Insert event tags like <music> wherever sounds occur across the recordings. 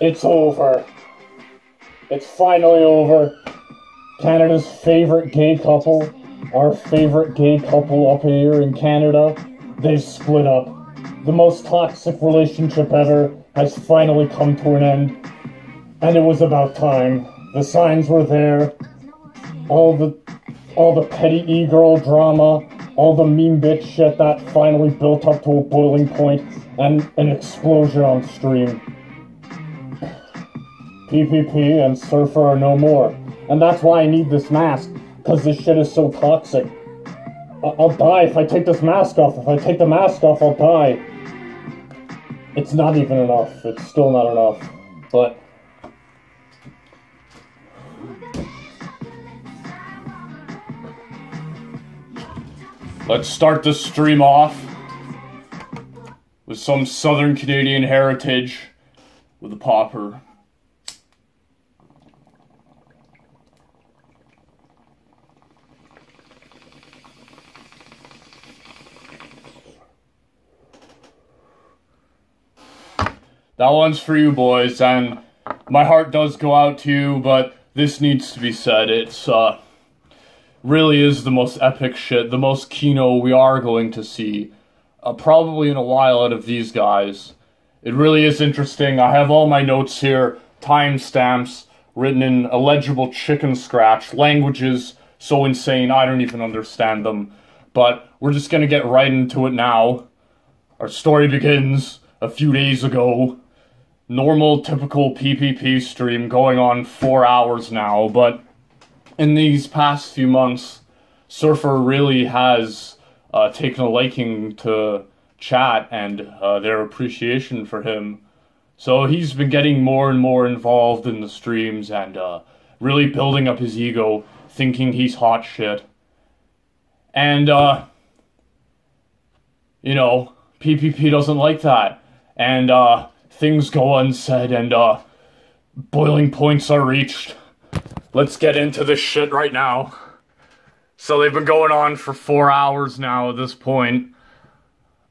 It's over. It's finally over. Canada's favorite gay couple, our favorite gay couple up here in Canada, they've split up. The most toxic relationship ever has finally come to an end. And it was about time. The signs were there. All the all the petty e-girl drama, all the meme bitch shit that finally built up to a boiling point and an explosion on stream. PPP and Surfer are no more. And that's why I need this mask, because this shit is so toxic. I- I'll die if I take this mask off. If I take the mask off, I'll die. It's not even enough. It's still not enough. But. Let's start the stream off with some Southern Canadian heritage with a popper. That one's for you boys, and my heart does go out to you, but this needs to be said. It's, uh, really is the most epic shit, the most Kino we are going to see, uh, probably in a while out of these guys. It really is interesting. I have all my notes here, timestamps, written in illegible chicken scratch, languages so insane I don't even understand them. But we're just gonna get right into it now. Our story begins a few days ago. Normal, typical PPP stream going on four hours now, but in these past few months, Surfer really has uh, taken a liking to chat and uh, their appreciation for him. So he's been getting more and more involved in the streams and uh, really building up his ego, thinking he's hot shit. And, uh, you know, PPP doesn't like that. And, uh, things go unsaid and, uh, boiling points are reached. Let's get into this shit right now. So they've been going on for four hours now at this point.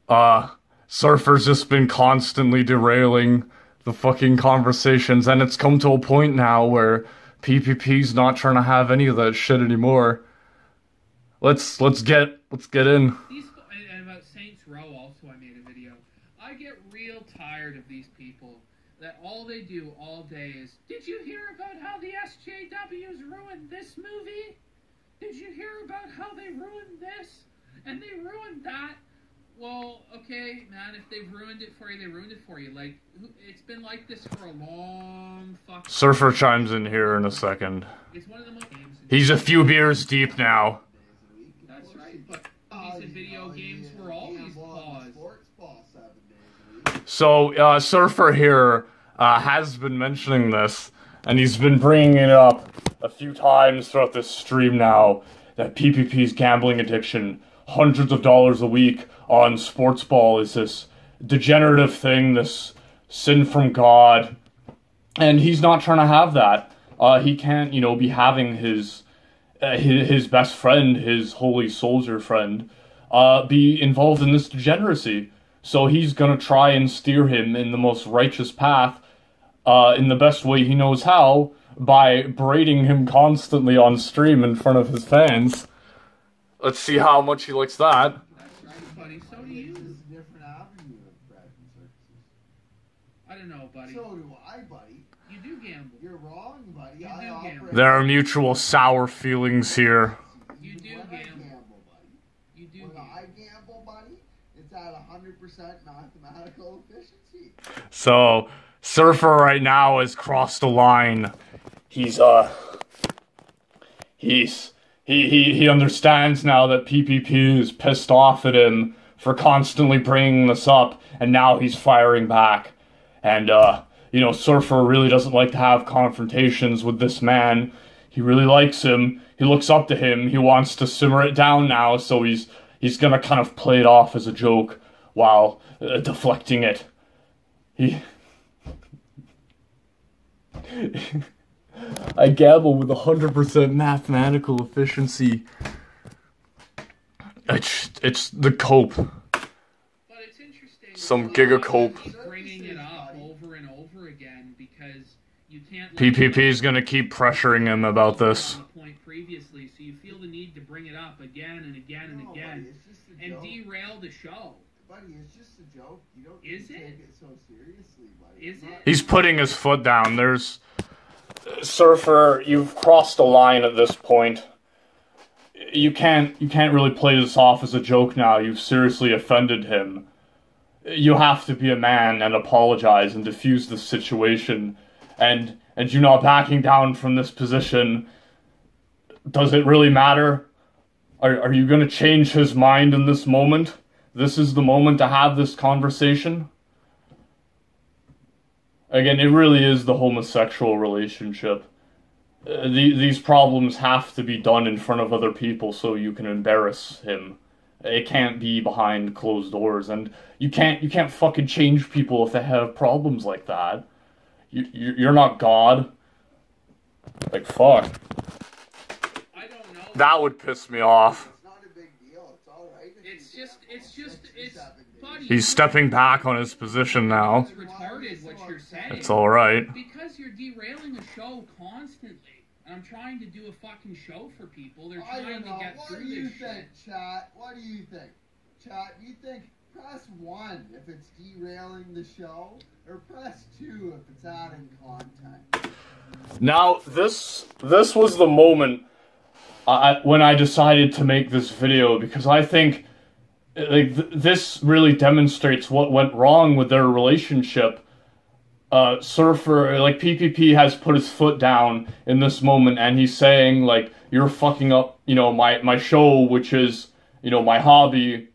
Uh, Surfer's just been constantly derailing the fucking conversations, and it's come to a point now where PPP's not trying to have any of that shit anymore. Let's let's get let's get in. These and, and about Saints Row also I made a video. I get real tired of these people that all they do all day is Did you hear about how the SJWs ruined this movie? Did you hear about how they ruined this? And they ruined that? Well, okay, man, if they've ruined it for you, they ruined it for you. Like, it's been like this for a long fucking Surfer chimes in here in a second. It's one of the most games. He's a few beers deep now. That's right. But movies video games were always paused. So uh, Surfer here uh, has been mentioning this, and he's been bringing it up a few times throughout this stream now. That PPP's gambling addiction, hundreds of dollars a week on sports ball, is this degenerative thing, this sin from God, and he's not trying to have that. Uh, he can't, you know, be having his uh, his, his best friend, his holy soldier friend, uh, be involved in this degeneracy. So he's gonna try and steer him in the most righteous path, uh, in the best way he knows how, by berating him constantly on stream in front of his fans. Let's see how much he likes that. That's right, buddy. So do you. different avenue of bread. I don't know, buddy. So do I, buddy. You do gamble. You're wrong, buddy. You I do operate- gamble. There are mutual sour feelings here. You do When I gamble. gamble, buddy. You do When gamble. I gamble, buddy, it's at 100% mathematical efficiency. So Surfer right now has crossed the line. He's uh he's he, he he understands now that PPP is pissed off at him for constantly bringing this up and now he's firing back. And uh you know Surfer really doesn't like to have confrontations with this man. He really likes him. He looks up to him. He wants to simmer it down now, so he's he's going to kind of play it off as a joke while uh, deflecting it. He I gamble with 100% mathematical efficiency. It's, it's the cope. But it's interesting. Some that giga cope. keep Bringing it up over and over again because you can't. let PPP is gonna keep pressuring him about this. Point previously, so you feel the need to bring it up again and again and again, buddy, it's just a and derail the show. Buddy, it's just a joke. You don't Is need to it? take it so seriously, buddy. Is it? He's putting his foot down. There's Surfer, you've crossed a line at this point. You can't you can't really play this off as a joke now. You've seriously offended him. You have to be a man and apologize and defuse the situation and and you're not backing down from this position. Does it really matter? Are are you gonna change his mind in this moment? This is the moment to have this conversation? Again, it really is the homosexual relationship. Uh, the, these problems have to be done in front of other people so you can embarrass him. It can't be behind closed doors, and you can't you can't fucking change people if they have problems like that. You, you you're not God. Like fuck. I don't know. That would piss me off. It's not a big deal. It's all right. if It's just, it's one just, six or it's, seven days. buddy. He's stepping back on his position now. It's retarded what you're saying. It's all right. Because you're derailing a show constantly. And I'm trying to do a fucking show for people. They're I trying to get What through do you this think, shit. chat? What do you think? Chat, you think press one if it's derailing the show, or press two if it's adding content? Now this this was the moment uh, I, when I decided to make this video because I think like th- this really demonstrates what went wrong with their relationship. Uh, Surfer like PPP has put his foot down in this moment and he's saying like you're fucking up you know my my show which is you know my hobby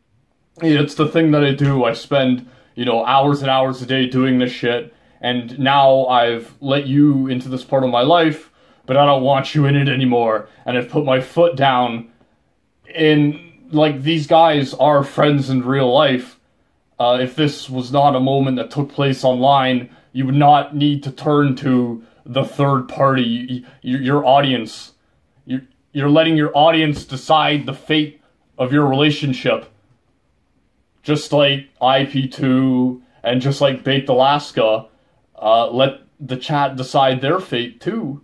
it's the thing that I do. I spend, you know, hours and hours a day doing this shit. And now I've let you into this part of my life, but I don't want you in it anymore. And I've put my foot down in, like, these guys are friends in real life. Uh, if this was not a moment that took place online, you would not need to turn to the third party, y- y- your audience. You're, you're letting your audience decide the fate of your relationship just like IP2 and just like Baked Alaska, uh, let the chat decide their fate too.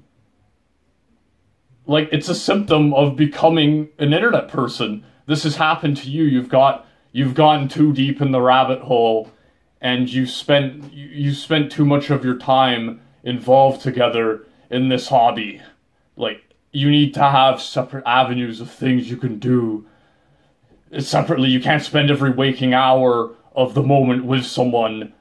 Like it's a symptom of becoming an internet person. This has happened to you. You've got you've gone too deep in the rabbit hole, and you've spent you you spent too much of your time involved together in this hobby. Like you need to have separate avenues of things you can do separately. You can't spend every waking hour of the moment with someone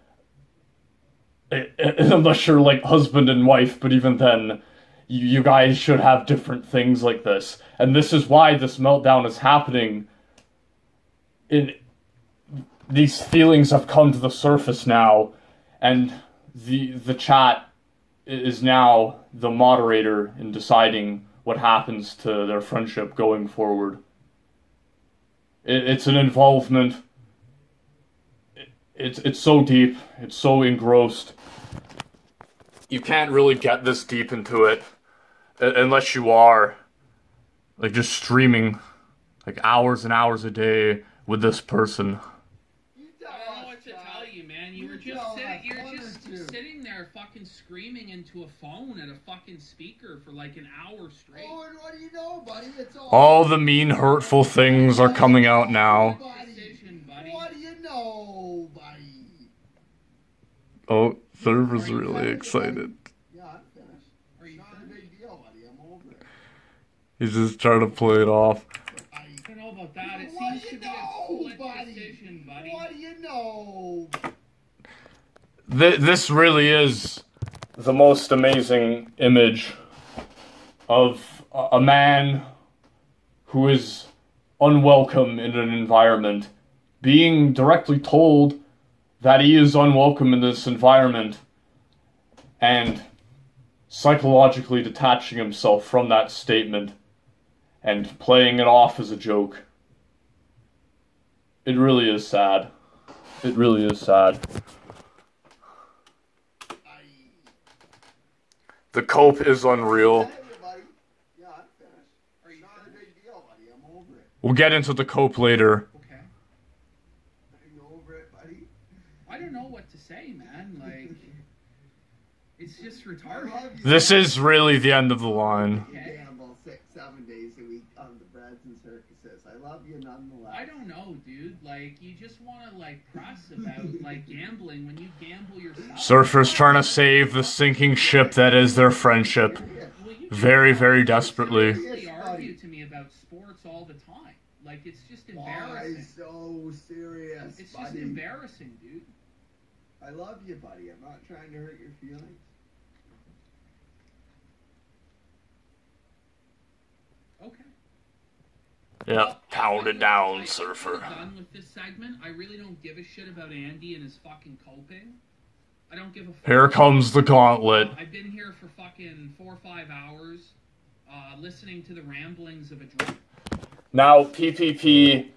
eh, eh, <laughs> unless you're like husband and wife. But even then, you, guys should have different things like this. And this is why this meltdown is happening. In these feelings have come to the surface now, and the the chat is now the moderator in deciding what happens to their friendship going forward. It, it's an involvement. It, it's it's so deep. It's so engrossed. You can't really get this deep into it unless you are like just streaming like hours and hours a day with this person. You I don't know what to tell you, man. You You were just us sitting, you were just sitting there, fucking screaming into a phone at a fucking speaker for like an hour straight. Oh, and what do you know, buddy? It's all. All the mean, hurtful things are coming out now. Buddy. Decision, buddy. What do you know, buddy? Oh, Surfer's really excited. Yeah, I'm finished. Are you Not a finished? big deal, buddy. I'm over it. He's just trying to play it off. What do you know? Th- this really is the most amazing image of a man who is unwelcome in an environment being directly told that he is unwelcome in this environment and psychologically detaching himself from that statement and playing it off as a joke. It really is sad. It really is sad. The cope is unreal. Tell you, buddy. Yeah, I'm finished. Are you Not a finished? big deal, buddy. I'm over it. We'll get into the cope later. Okay. Are you over it. I don't know what to say, man. Like, <laughs> It's just retarded. This is really the end of the line. You gamble six, seven days a week on the breads and circuses. I love you nonetheless. I don't know, dude. Like, you just want to like press about like gambling when you gamble yourself. Surfers trying to save the sinking ship that is their friendship. Well, Very, very desperately. seriously argue to me about sports all the time. Like, it's just Why embarrassing. so serious, It's just embarrassing, dude. I love you, buddy. I'm not trying to hurt your feelings. Okay. Yeah, pound it down, I, surfer. Done with this segment. I really don't give a shit about Andy and his fucking coping. I don't give a. Fuck here comes the gauntlet. I've been here for fucking four or five hours, uh, listening to the ramblings of a drunk. Now PPP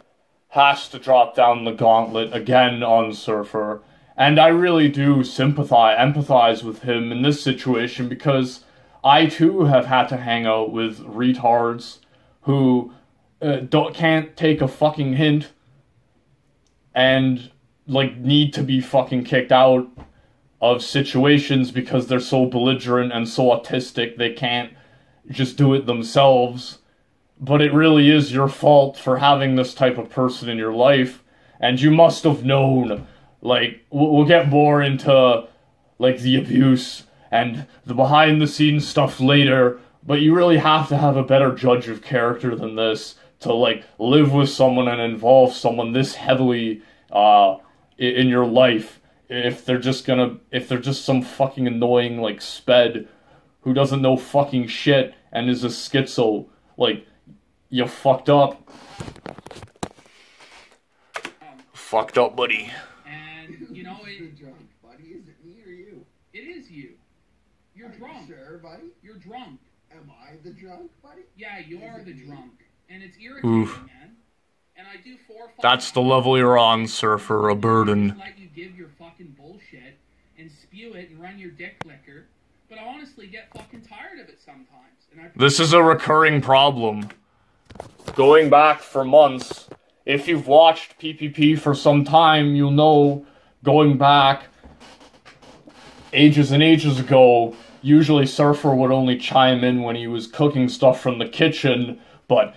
has to drop down the gauntlet again on Surfer, and I really do sympathize, empathize with him in this situation because I too have had to hang out with retards who uh, don't can't take a fucking hint and like need to be fucking kicked out of situations because they're so belligerent and so autistic they can't just do it themselves. But it really is your fault for having this type of person in your life and you must have known. Like we'll we'll get more into like the abuse and the behind the scenes stuff later but you really have to have a better judge of character than this to like live with someone and involve someone this heavily uh in your life if they're just gonna if they're just some fucking annoying like sped who doesn't know fucking shit and is a schizo like you fucked up. Fucked up, buddy. And you know Who's it. drunk, buddy? Is it me or you? It is you. You're Are you drunk. Sure, buddy. You're drunk. Am I the drunk, buddy? Yeah, you Is are it the me? drunk, and it's irritating, Oof. man. And I do four. That's the level you're on, surfer. A burden. Let you give your fucking bullshit and spew it and run your dick liquor, but I honestly get fucking tired of it sometimes. And I This is a recurring problem. Going back for months. If you've watched PPP for some time, you'll know going back ages and ages ago, usually Surfer would only chime in when he was cooking stuff from the kitchen, but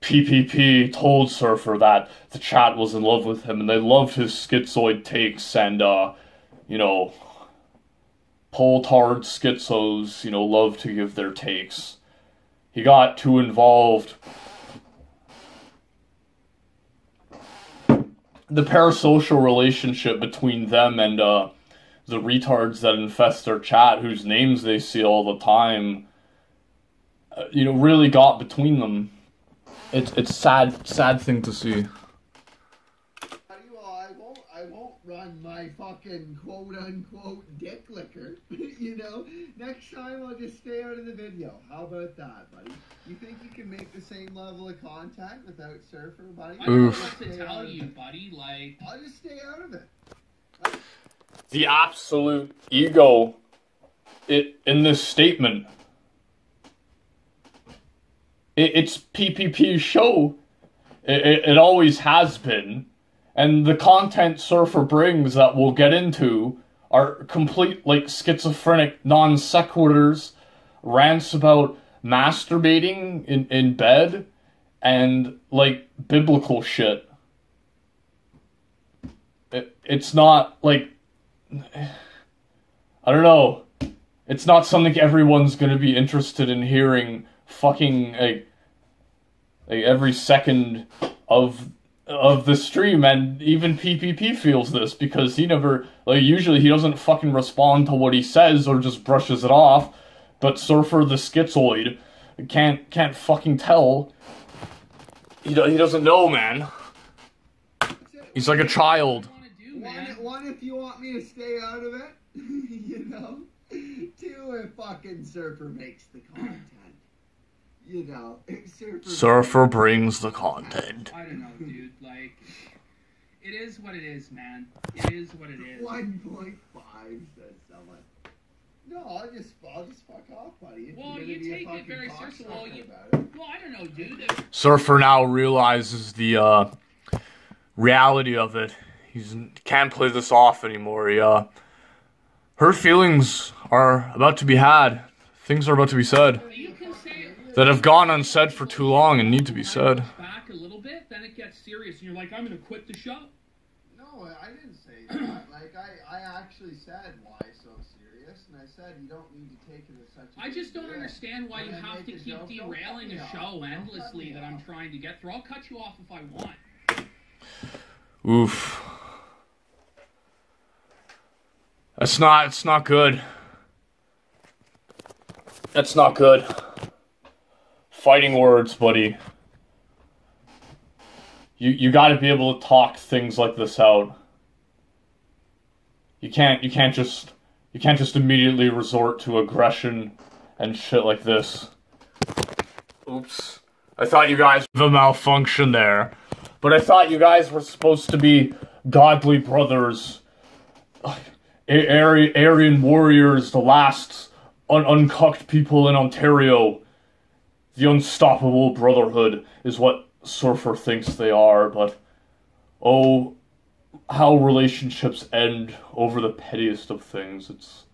PPP told Surfer that the chat was in love with him and they loved his schizoid takes and, uh, you know, Poltard schizos, you know, love to give their takes. He got too involved. The parasocial relationship between them and uh, the retards that infest their chat, whose names they see all the time, uh, you know, really got between them. It's it's sad, sad thing to see. I won't. I won't run my fucking quote unquote dick liquor. <laughs> you know, next time I'll just stay out of the video. How about that, buddy? You think you can make the same level of contact without Surfer, buddy? I don't know Oof. to tell you, buddy. Like, I'll just stay out of it. the absolute ego it, in this statement. It, it's PPP's show. It, it, it always has been. And the content Surfer brings that we'll get into are complete, like, schizophrenic non sequiturs, rants about masturbating in, in bed, and, like, biblical shit. It, it's not, like, I don't know. It's not something everyone's gonna be interested in hearing fucking like, like every second of of the stream and even PPP feels this because he never like usually he doesn't fucking respond to what he says or just brushes it off. But Surfer the schizoid can't can't fucking tell. He, do, he doesn't know, man. He's like a child. do One, want to do, man? one, if you want me to stay out of it, <laughs> you know. Two, if fucking Surfer makes the content. You know, <laughs> Surfer. Surfer brings the content. I don't know, dude. Like, it is what it is, man. It is what it is. 1.5 says someone. No, I'll just, I'll just fuck off, buddy. If Well, you're you gonna be a take it very seriously. Well, you- about it. Well, I don't know, dude. Surfer now realizes the uh, reality of it. He's can't play this off anymore. He, uh, her feelings are about to be had. Things are about to be said You can say it that have gone unsaid for too long and need to be said. back a little bit, then it gets serious, and you're like, I'm gonna quit the show. No, I didn't say that. <coughs> like I, I actually said why so serious, and I said you don't need to take it as such. a I just don't deal. understand why you have to keep joke, derailing me a show Don't endlessly me that I'm trying to get through. I'll cut you off if I want. Oof. That's not it's not good. That's not good. Fighting words, buddy. You you got to be able to talk things like this out. You can't you can't just you can't just immediately resort to aggression and shit like this. Oops. I thought you guys the malfunction there. But I thought you guys were supposed to be godly brothers, Aryan warriors, the last un- uncucked people in Ontario. The unstoppable brotherhood is what Surfer thinks they are, but oh, how relationships end over the pettiest of things. It's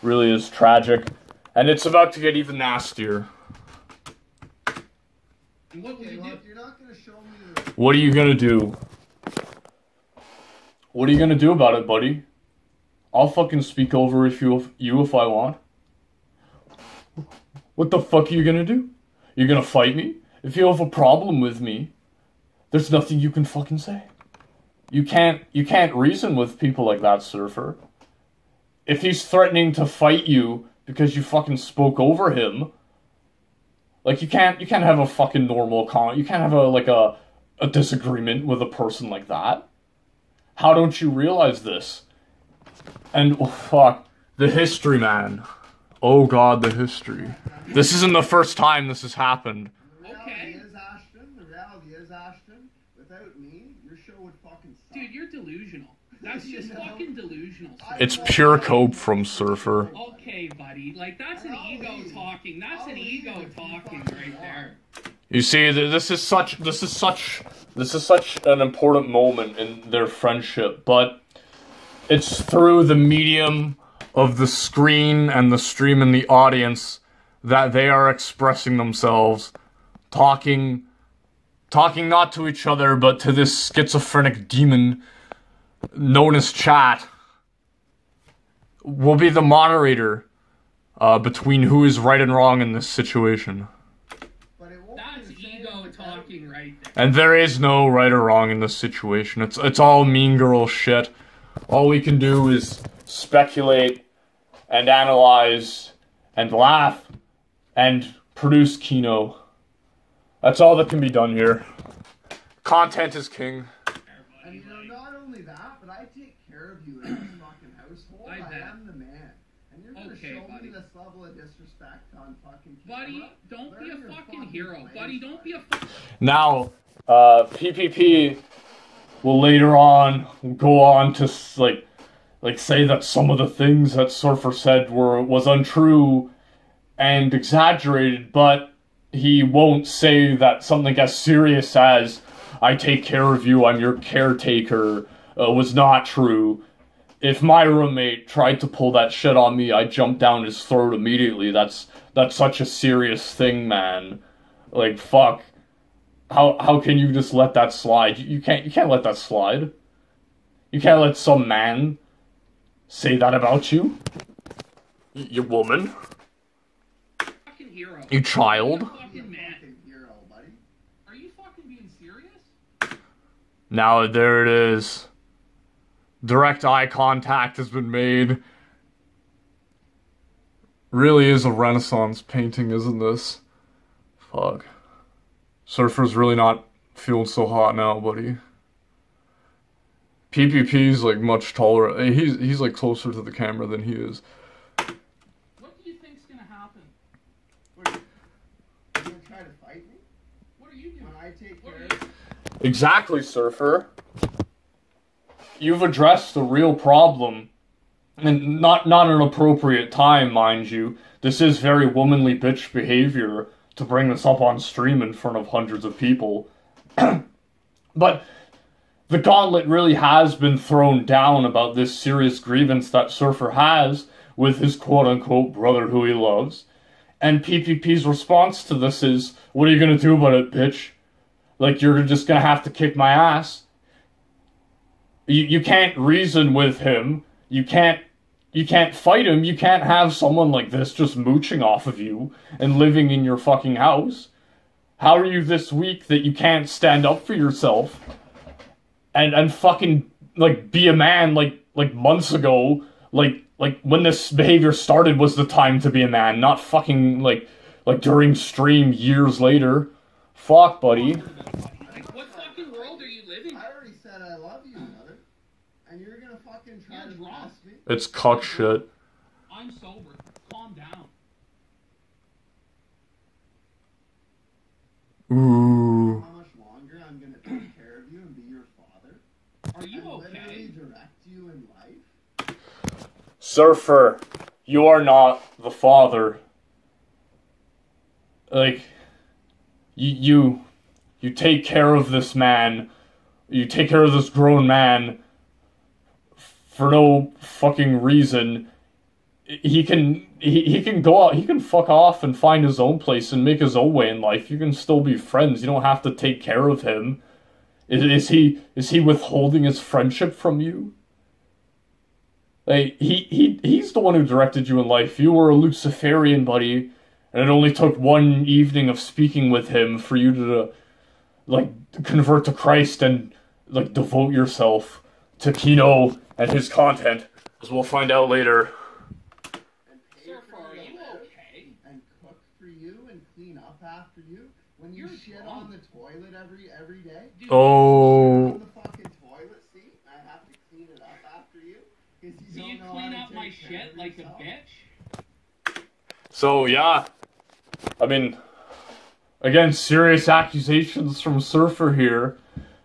really is tragic, and it's about to get even nastier. What Okay, well, do? if you're not gonna show me the What are you gonna do? What are you gonna do about it, buddy? I'll fucking speak over if you you if I want. What the fuck are you gonna do? You're gonna fight me? If you have a problem with me, there's nothing you can fucking say. You can't you can't reason with people like that, surfer. If he's threatening to fight you because you fucking spoke over him, like you can't you can't have a fucking normal con you can't have a like a a disagreement with a person like that. How don't you realize this? And oh, fuck the history, man. Oh god, the history. This isn't the first time this has happened. The reality Okay. is, Ashton. The reality is, Ashton. Without me, your show would fucking suck. Dude, you're delusional. That's <laughs> just You know? fucking delusional. I- It's pure cope from Surfer. Okay, buddy. Like that's an I'll ego leave. talking. That's I'll an ego talking right there. You see, this is such this is such this is such an important moment in their friendship, but it's through the medium of the screen and the stream and the audience that they are expressing themselves, talking talking not to each other but to this schizophrenic demon known as chat. Will be the moderator uh, between who is right and wrong in this situation. But it won't That's be the same ego talking right there. And there is no right or wrong in this situation. It's it's all mean girl shit. All we can do is speculate and analyze and laugh and produce Kino. That's all that can be done here. Content is king. And you know, not only that, but I take care of you in this fucking household. I I, am the man. And you're gonna Okay, show buddy. me this level of disrespect on fucking Buddy, don't be a fucking fucking hero. place, Buddy, don't be a fucking Now, uh, PPP will later on go on to s- like, like say that some of the things that Surfer said were was untrue and exaggerated, but he won't say that something as serious as "I take care of you, I'm your caretaker" uh, was not true. If my roommate tried to pull that shit on me, I'd jump down his throat immediately. That's that's such a serious thing, man. Like fuck how how can you just let that slide? You can't you can't let that slide. You can't let some man say that about you. Y- You woman, hero. you child. You're a Be a fucking man. fucking hero, buddy. Are you fucking serious? Now there it is. Direct eye contact has been made. Really is a renaissance painting, isn't this? Fuck. Surfer's really not feeling so hot now, buddy. PPP's like much taller. eh, He's he's like closer to the camera than he is. What do you think's gonna happen? What are you, you gonna try to fight me? What are you doing? When I take What care of you? Exactly, Surfer. You've addressed the real problem, and not not an appropriate time, mind you. This is very womanly bitch behavior to bring this up on stream in front of hundreds of people. <clears throat> but the gauntlet really has been thrown down about this serious grievance that Surfer has with his quote unquote brother who he loves. And PPP's response to this is, What are you gonna do about it, bitch? Like, you're just gonna have to kick my ass. You, you can't reason with him. You can't you can't fight him. You can't have someone like this just mooching off of you and living in your fucking house. How are you this weak that you can't stand up for yourself and and fucking like be a man like like months ago like like when this behavior started was the time to be a man, not fucking like like during stream years later. Fuck, buddy. Like, what fucking world are you living in? I already said I love you, mother. And you're gonna fucking try You're to drunk. me? It's cock shit. I'm sober. Calm down. Ooh. How much longer I'm gonna take care of you and be your father? Are you and literally okay? direct you in life? Surfer, you are not the father. Like, you, you, you take care of this man, you take care of this grown man for no fucking reason. He can, he, he can go out, he can fuck off and find his own place and make his own way in life. You can still be friends. You don't have to take care of him. Is, is he, is he withholding his friendship from you? Like he he he's the one who directed you in life. You were a Luciferian buddy, and it only took one evening of speaking with him for you to like convert to Christ and like devote yourself to Kino and his content, as we'll find out later. And pay for you okay? And cook for you and clean up after you? When you You're shit on the toilet every every day? Dude, Oh, On the fucking toilet seat? I have to clean it up after you? Because you Do don't you know shit like a bitch? so yeah, I mean, again, serious accusations from Surfer here.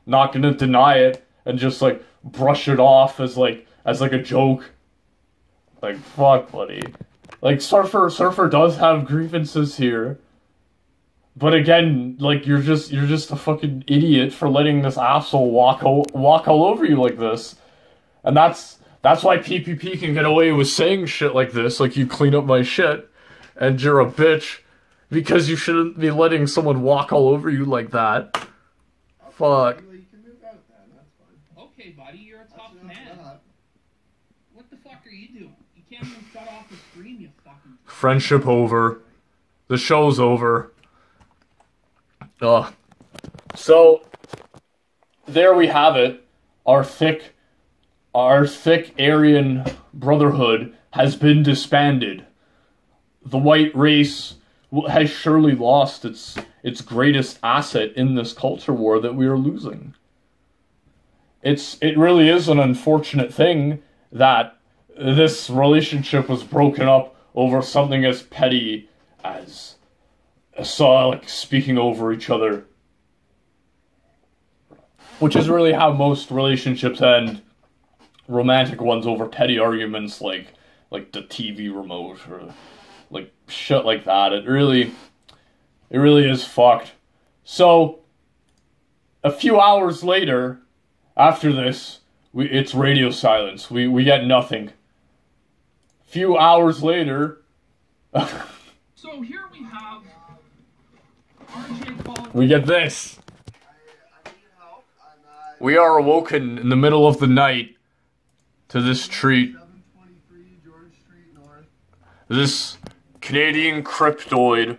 Not gonna deny it and just like brush it off as like as like a joke. Like fuck, buddy. Like Surfer, Surfer does have grievances here, but again, like you're just you're just a fucking idiot for letting this asshole walk o- walk all over you like this, and that's that's why PPP can get away with saying shit like this. Like you clean up my shit, and you're a bitch because you shouldn't be letting someone walk all over you like that. Fuck. Well, you can move out then. That's fine. Okay, buddy, you're a tough That's man. that. What the fuck are you doing? You can't even shut off the stream, you fucking. Friendship over. The show's over. Ugh. So there we have it. Our thick our thick Aryan brotherhood has been disbanded. The white race has surely lost its its greatest asset in this culture war that we are losing. It's it really is an unfortunate thing that this relationship was broken up over something as petty as saw uh, like speaking over each other which is really how most relationships end romantic ones over petty arguments like like the TV remote or like shit like that. It really it really is fucked. So a few hours later after this we it's radio silence. We we get nothing. Few hours later <laughs> So here we have RJ calling. we get this. I, I need help. I'm uh, we are awoken in the middle of the night to this treat 723 George Street North. this Canadian cryptoid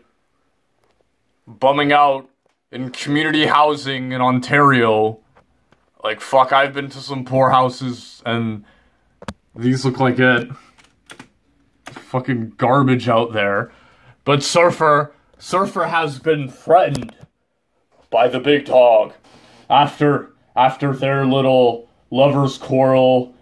bumming out in community housing in Ontario. Like, fuck, I've been to some poor houses and these look like it. Fucking garbage out there. But Surfer, Surfer has been threatened by the big dog after after their little lovers quarrel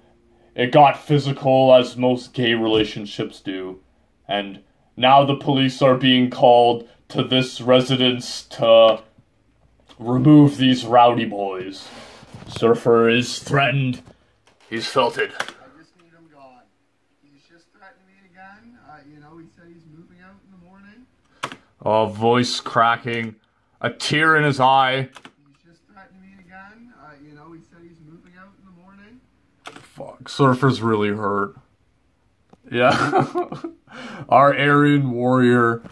it got physical as most gay relationships do and now the police are being called to this residence to remove these rowdy boys. Surfer is threatened. He's felt it. I just need him gone. He's just me again. Uh, you know, he said he's moving out in the morning. A voice cracking, a tear in his eye. He's just threatening me again. Uh, you know, he said he's moving out in the morning. Fuck, Surfer's really hurt. Yeah. <laughs> our Aryan warrior,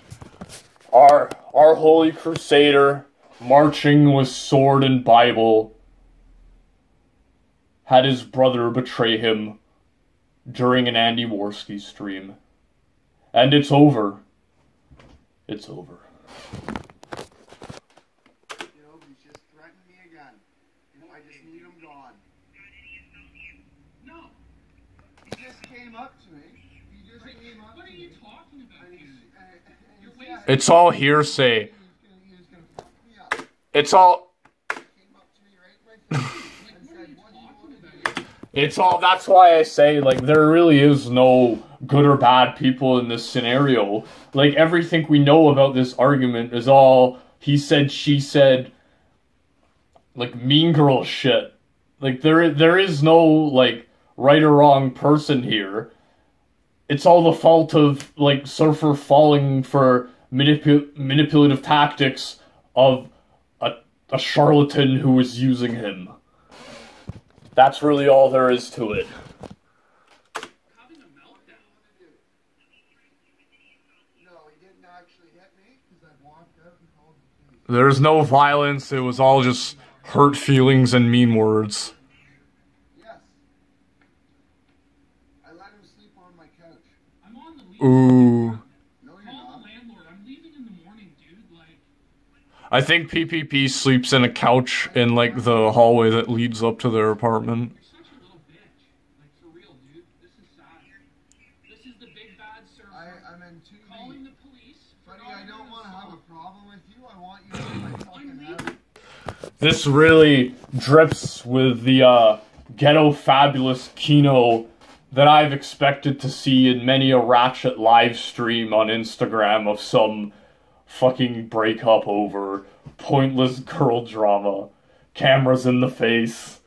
our our holy crusader, marching with sword and Bible, had his brother betray him during an Andy Warski stream. And it's over. It's over. You know, he's just threatened me again. You know, I just need him gone. No. He just came up to me. He just came up What to are you me. talking about, And dude? he's, uh, and You're he wasting- said It's all hearsay. he was gonna, he was gonna fuck me up. It's all Came up to me right in my face Like, and what are you said, "What do you talking all hearsay. It's all. <laughs> It's all that's why I say like there really is no good or bad people in this scenario. Like everything we know about this argument is all he said, she said, like mean girl shit. Like there there is no like right or wrong person here. It's all the fault of like Surfer falling for manipu- manipulative tactics of a, a charlatan who was using him. That's really all there is to it. Having a. No, he didn't actually hit me because I walked out and called the police. There's no violence, it was all just hurt feelings and mean words. Yes. I let him sleep on my couch. I'm on the leave. Ooh. No, you're Call not. the landlord. I'm leaving in the morning, dude. Like, I think PPP sleeps in a couch in like the hallway that leads up to their apartment. This really drips with the uh, ghetto fabulous Kino that I've expected to see in many a ratchet live stream on Instagram of some fucking breakup over pointless girl drama, cameras in the face,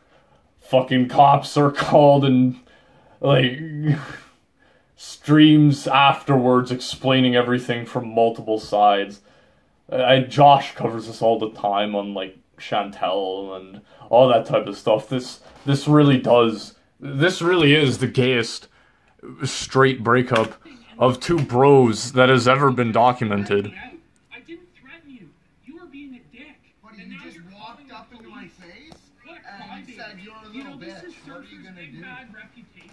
fucking cops are called and like <laughs> streams afterwards explaining everything from multiple sides. I, Josh covers this all the time on like Chantel and all that type of stuff. This this really does. This really is the gayest straight breakup of two bros that has ever been documented. Out. I didn't threaten you. You were being a dick. Buddy, and you now just you're walked calling up the into my police. face What a and crybaby. said you're a You little know, this bitch. is What are you Surfer's gonna big do? bad reputation.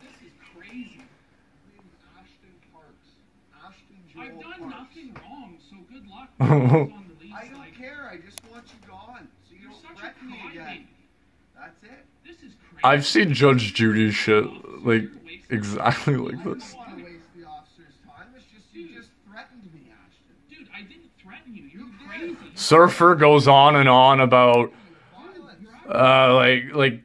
This is crazy. name's Ashton Parks. Ashton Joel I've done nothing wrong, so good luck. <laughs> Who's on the lease, I don't like, care. I just want you gone, so you You're don't such a threaten me again. crybaby. That's it. This is crazy. I've seen Judge Judy shit like exactly like I don't this. want to waste the officer's time. It's just you just threatened me, Ashton. Dude, I didn't threaten you. You're crazy. Surfer goes on and on about uh like like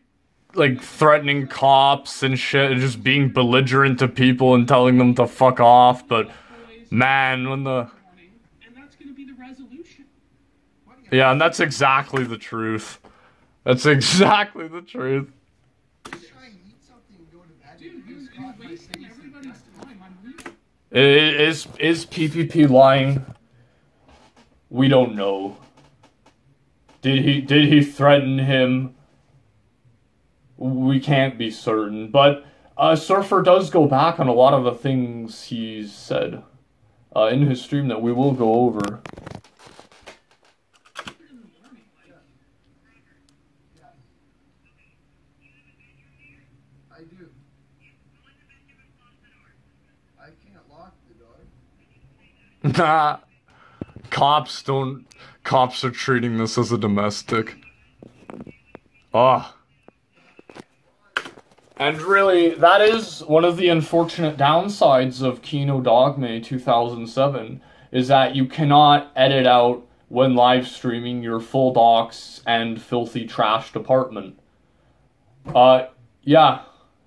like threatening cops and shit and just being belligerent to people and telling them to fuck off but Boys, man when the. Yeah and that's exactly the truth. That's exactly the truth. Is is ppp lying? We don't know. Did he did he threaten him? We can't be certain but uh, surfer does go back on a lot of the things he's said uh, in his stream that we will go over In the morning, like, I do. I can't lock the door. Nah. <laughs> Cops don't. Cops are treating this as a domestic. Ah. And really, that is one of the unfortunate downsides of Kino Dogme 2007 is that you cannot edit out when live streaming your full docs and filthy trash department. Uh, yeah,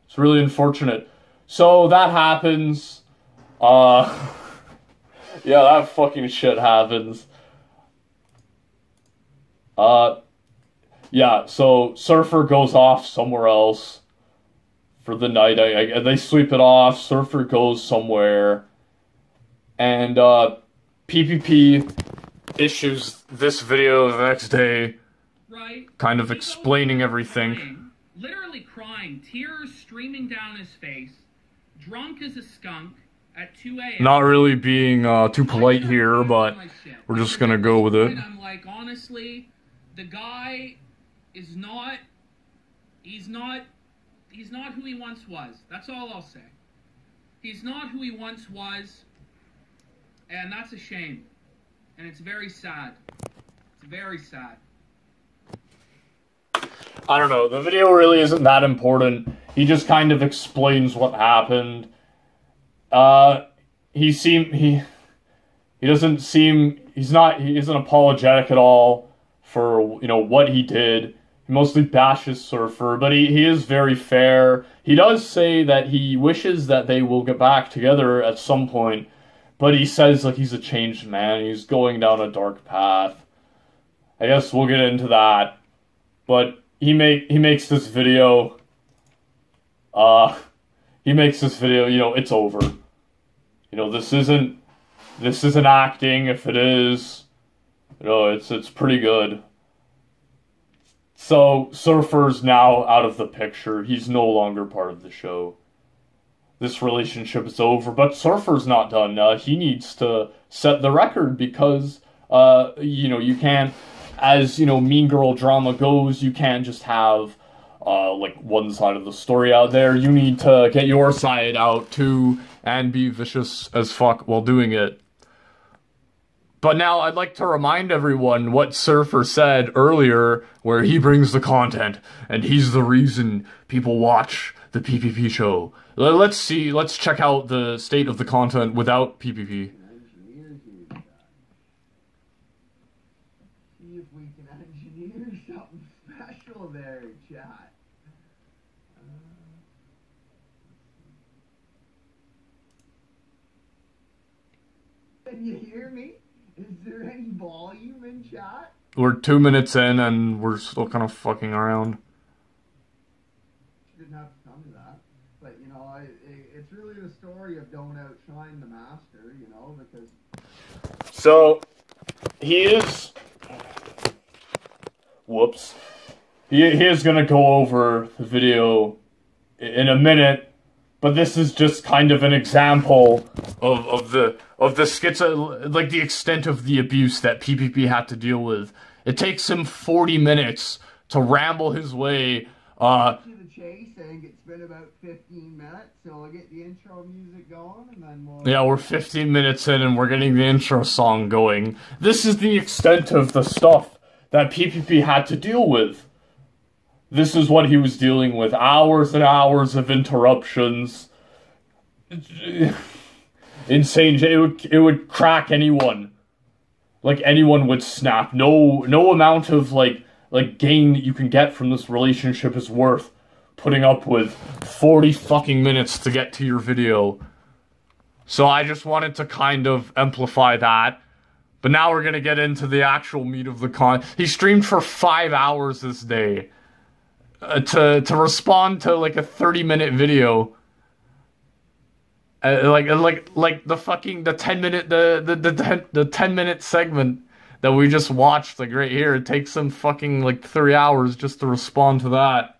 it's really unfortunate. So that happens. Uh. <laughs> Yeah, that fucking shit happens. Uh, yeah, so Surfer goes off somewhere else for the night. I, I, they sweep it off. Surfer goes somewhere. And, uh, PPP issues this video the next day, right? kind of explaining everything. crying, literally crying, tears streaming down his face, drunk as a skunk at 2 a.m. Not really being uh, too polite here, but we're just gonna go with it. I'm like, honestly, the guy is not. He's not. He's not who he once was. That's all I'll say. He's not who he once was, and that's a shame. And it's very sad. It's very sad. I don't know. The video really isn't that important. He just kind of explains what happened. Uh, he seem he he doesn't seem he's not he isn't apologetic at all for you know what he did. Mostly bashes Surfer, but he, he is very fair. He does say that he wishes that they will get back together at some point, but he says like he's a changed man. He's going down a dark path. I guess we'll get into that. But he make he makes this video uh he makes this video, you know, it's over. You know, this isn't this isn't acting. If it is, you know, it's it's pretty good. So Surfer's now out of the picture. He's no longer part of the show. This relationship is over, but Surfer's not done. Uh, he needs to set the record because, uh, you know, you can't, as you know, Mean Girl drama goes, you can't just have uh, like one side of the story out there. You need to get your side out too and be vicious as fuck while doing it. But now I'd like to remind everyone what Surfer said earlier, where he brings the content and he's the reason people watch the PPP show. Let's see, let's check out the state of the content without PPP. Engineers use that. See if we can engineer something special there, chat. Uh, Can you hear me? Is there any volume in chat? We're two minutes in and we're still kind of fucking around. Didn't have to come to that, but you know, I, it, it's really the story of don't outshine the master, you know, because So, he is. Whoops. He, he is gonna go over the video in a minute, but this is just kind of an example of, of the of the schizo like the extent of the abuse that PPP had to deal with. It takes him 40 minutes to ramble his way uh, to the chase. I think it's been about 15 minutes, so I'll get the intro music going, and then we'll. Yeah, we're 15 minutes in and we're getting the intro song going. This is the extent of the stuff that PPP had to deal with. This is what he was dealing with hours and hours of interruptions. <laughs> Insane. It would, it would crack anyone. Like anyone would snap. No no amount of like like gain that you can get from this relationship is worth putting up with 40 fucking minutes to get to your video. So I just wanted to kind of amplify that. But now we're gonna get into the actual meat of the con. He streamed for five hours this day uh, to to respond to like a thirty minute video. Uh, like like like the fucking the ten minute the the the ten, the ten minute segment that we just watched like right here. It takes them fucking like three hours just to respond to that.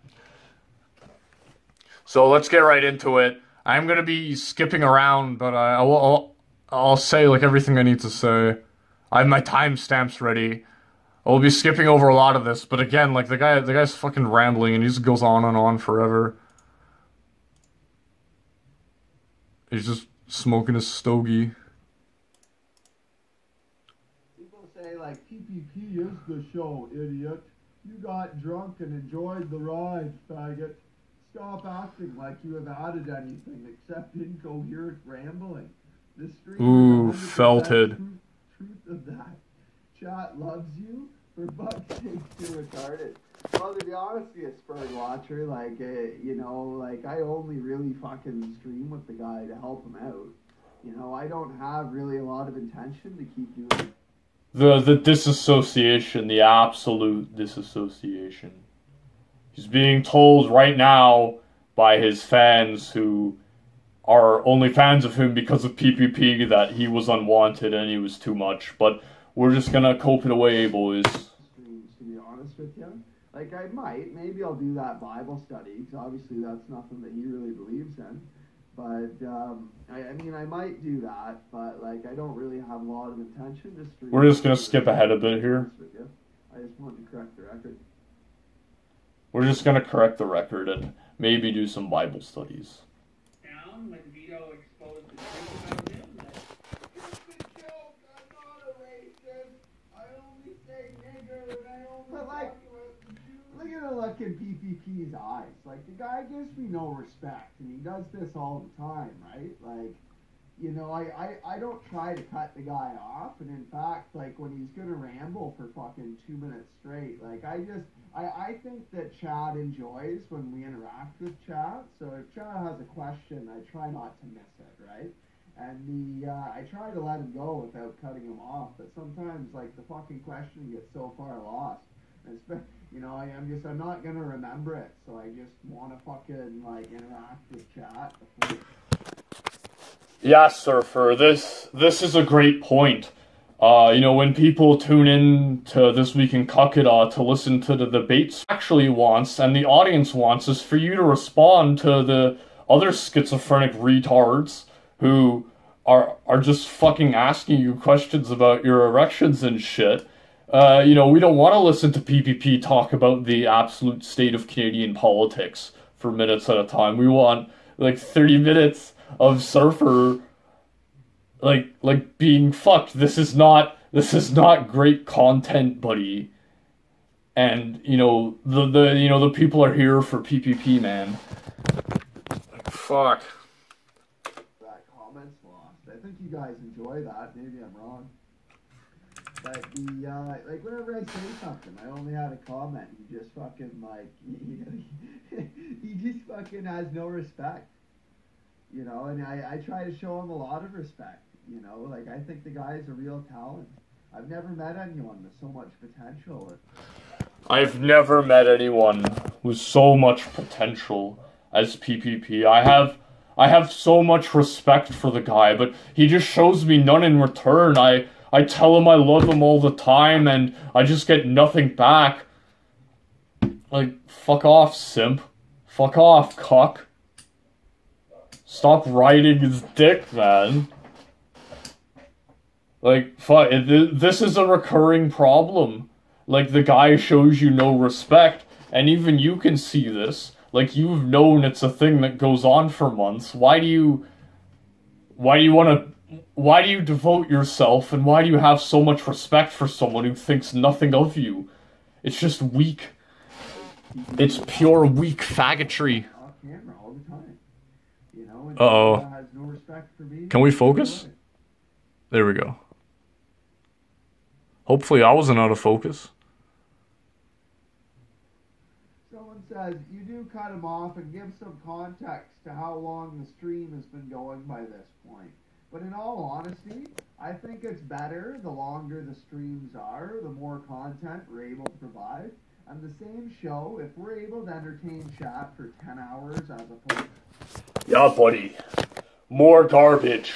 So let's get right into it. I'm gonna be skipping around, but I, I will. I'll, I'll say like everything I need to say. I have my timestamps ready. I'll be skipping over a lot of this, but again, like the guy, the guy's fucking rambling, and he just goes on and on forever. He's just smoking a stogie. People say, like, PPP is the show, idiot. You got drunk and enjoyed the ride, faggot. Stop acting like you have added anything except incoherent rambling. Stream Ooh, is 100% felted. Truth, truth of that. Chat loves you. For fuck's sake, you're retarded. Well, to be honest with you, Spurred Watcher, like, uh, you know, like, I only really fucking stream with the guy to help him out. You know, I don't have really a lot of intention to keep doing The the disassociation, the absolute disassociation. He's being told right now by his fans who are only fans of him because of PPP that he was unwanted and he was too much. But we're just gonna cope it away, boys. streams, to be honest with you. Like, I might. Maybe I'll do that Bible study, because obviously that's nothing that he really believes in. But um, I, I mean, I might do that, but like, I don't really have a lot of intention to stream. We're just gonna skip ahead a bit here. I just wanted to correct the record. We're just gonna correct the record and maybe do some Bible studies. Down when Vito exposed the truth about him. that- But like, look in PPP's eyes. Like the guy gives me no respect, and he does this all the time, right? Like, you know, I, I, I don't try to cut the guy off, and in fact, like when he's gonna ramble for fucking two minutes straight, like I just I, I think that Chad enjoys when we interact with Chad. So if Chad has a question, I try not to miss it, right? And the uh, I try to let him go without cutting him off, but sometimes like the fucking question gets so far lost. And it's, you know, I, I'm just I'm not gonna remember it, so I just want to fucking like interact with chat. Yeah, Surfer, this this is a great point. Uh, you know, when people tune in to This Week in Kakada to listen to the debates actually wants and the audience wants is for you to respond to the other schizophrenic retards who are are just fucking asking you questions about your erections and shit. Uh, you know, we don't want to listen to PPP talk about the absolute state of Canadian politics for minutes at a time. We want like 30 minutes of Surfer like like being fucked. This is not this is not great content, buddy. And you know the the you know the people are here for PPP, man. Like, fuck. that comments lost. I think you guys enjoy that. Maybe I'm wrong. But the uh, like whenever I say something, I only had a comment. He just fucking like he, <laughs> he just fucking has no respect. You know, and I, I try to show him a lot of respect. You know, like I think the guy is a real talent. I've never met anyone with so much potential. I've never met anyone with so much potential as PPP. I have I have so much respect for the guy, but he just shows me none in return. I I tell him I love him all the time and I just get nothing back. Like fuck off, simp. Fuck off, cuck. Stop riding his dick, man. Like, fuck, this is a recurring problem. Like, the guy shows you no respect, and even you can see this. Like, you've known it's a thing that goes on for months. Why do you. Why do you want to. Why do you devote yourself, and why do you have so much respect for someone who thinks nothing of you? It's just weak. It's pure weak faggotry. Off camera all the time. You know, and Uh-oh. he, uh, has no respect for me. Can we focus? There we go. Hopefully, I wasn't out of focus. Someone says you do cut him off and give some context to how long the stream has been going by this point. But in all honesty, I think it's better the longer the streams are, the more content we're able to provide. And the same show, if we're able to entertain chat for 10 hours as opposed Yeah, buddy. More garbage.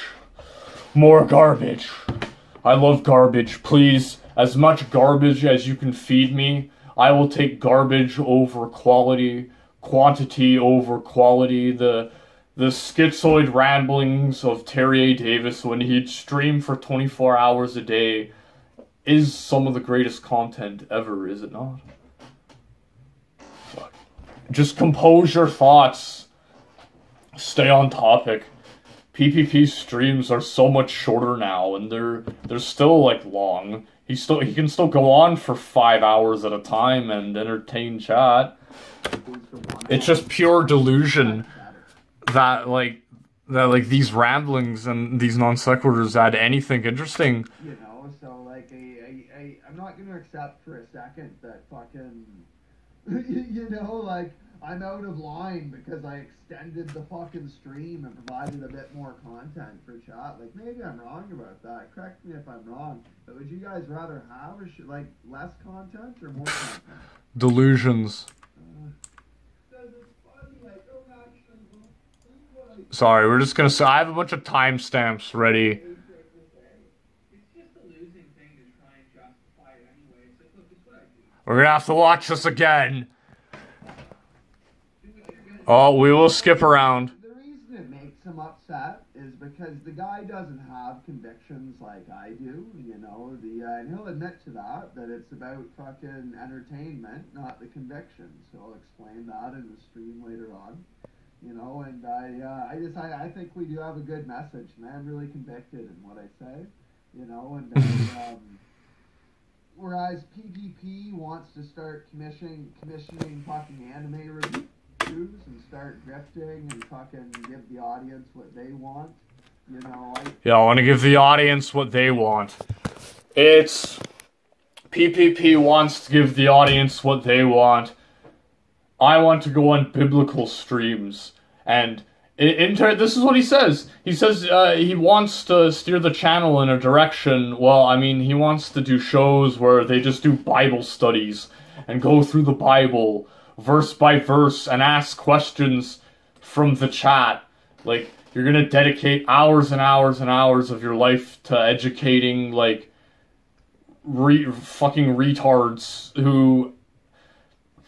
More garbage. I love garbage. Please, as much garbage as you can feed me, I will take garbage over quality, quantity over quality. The the schizoid ramblings of Terry A. Davis when he'd stream for 24 hours a day is some of the greatest content ever, is it not? Fuck. Just compose your thoughts. Stay on topic. PPP streams are so much shorter now, and they're they're still like long. He still he can still go on for five hours at a time and entertain chat. It's just pure delusion that like that like these ramblings and these non sequiturs add anything interesting. You know, so like I, I, I I'm not gonna accept for a second that fucking <laughs> you know, like I'm out of line because I extended the fucking stream and provided a bit more content for chat. Like maybe I'm wrong about that. Correct me if I'm wrong. But would you guys rather have or sh- like less content or more content? Delusions. Because it's funny, I don't actually think what I Sorry, we're just gonna say I have a bunch of timestamps ready. It's just a losing thing to try and justify it anyway. It's like, look, it's what I do. We're gonna have to watch this again. Do what you're gonna Oh, we will skip around. The reason it makes him upset is because the guy doesn't have convictions like I do. You know, the uh, and he'll admit to that that it's about fucking entertainment, not the convictions. So I'll explain that in the stream later on. You know, and I uh, I just I, I think we do have a good message, and I'm really convicted in what I say. You know, and <laughs> um, whereas PPP wants to start commissioning commissioning fucking anime reviews and start drifting and fucking give the audience what they want. You know, I, Yeah, I want to give the audience what they want. It's PPP wants to give the audience what they want. I want to go on biblical streams and in, turn, this is what he says. He says uh, he wants to steer the channel in a direction. Well, I mean, he wants to do shows where they just do Bible studies and go through the Bible verse by verse and ask questions from the chat. Like you're gonna dedicate hours and hours and hours of your life to educating like re- fucking retards who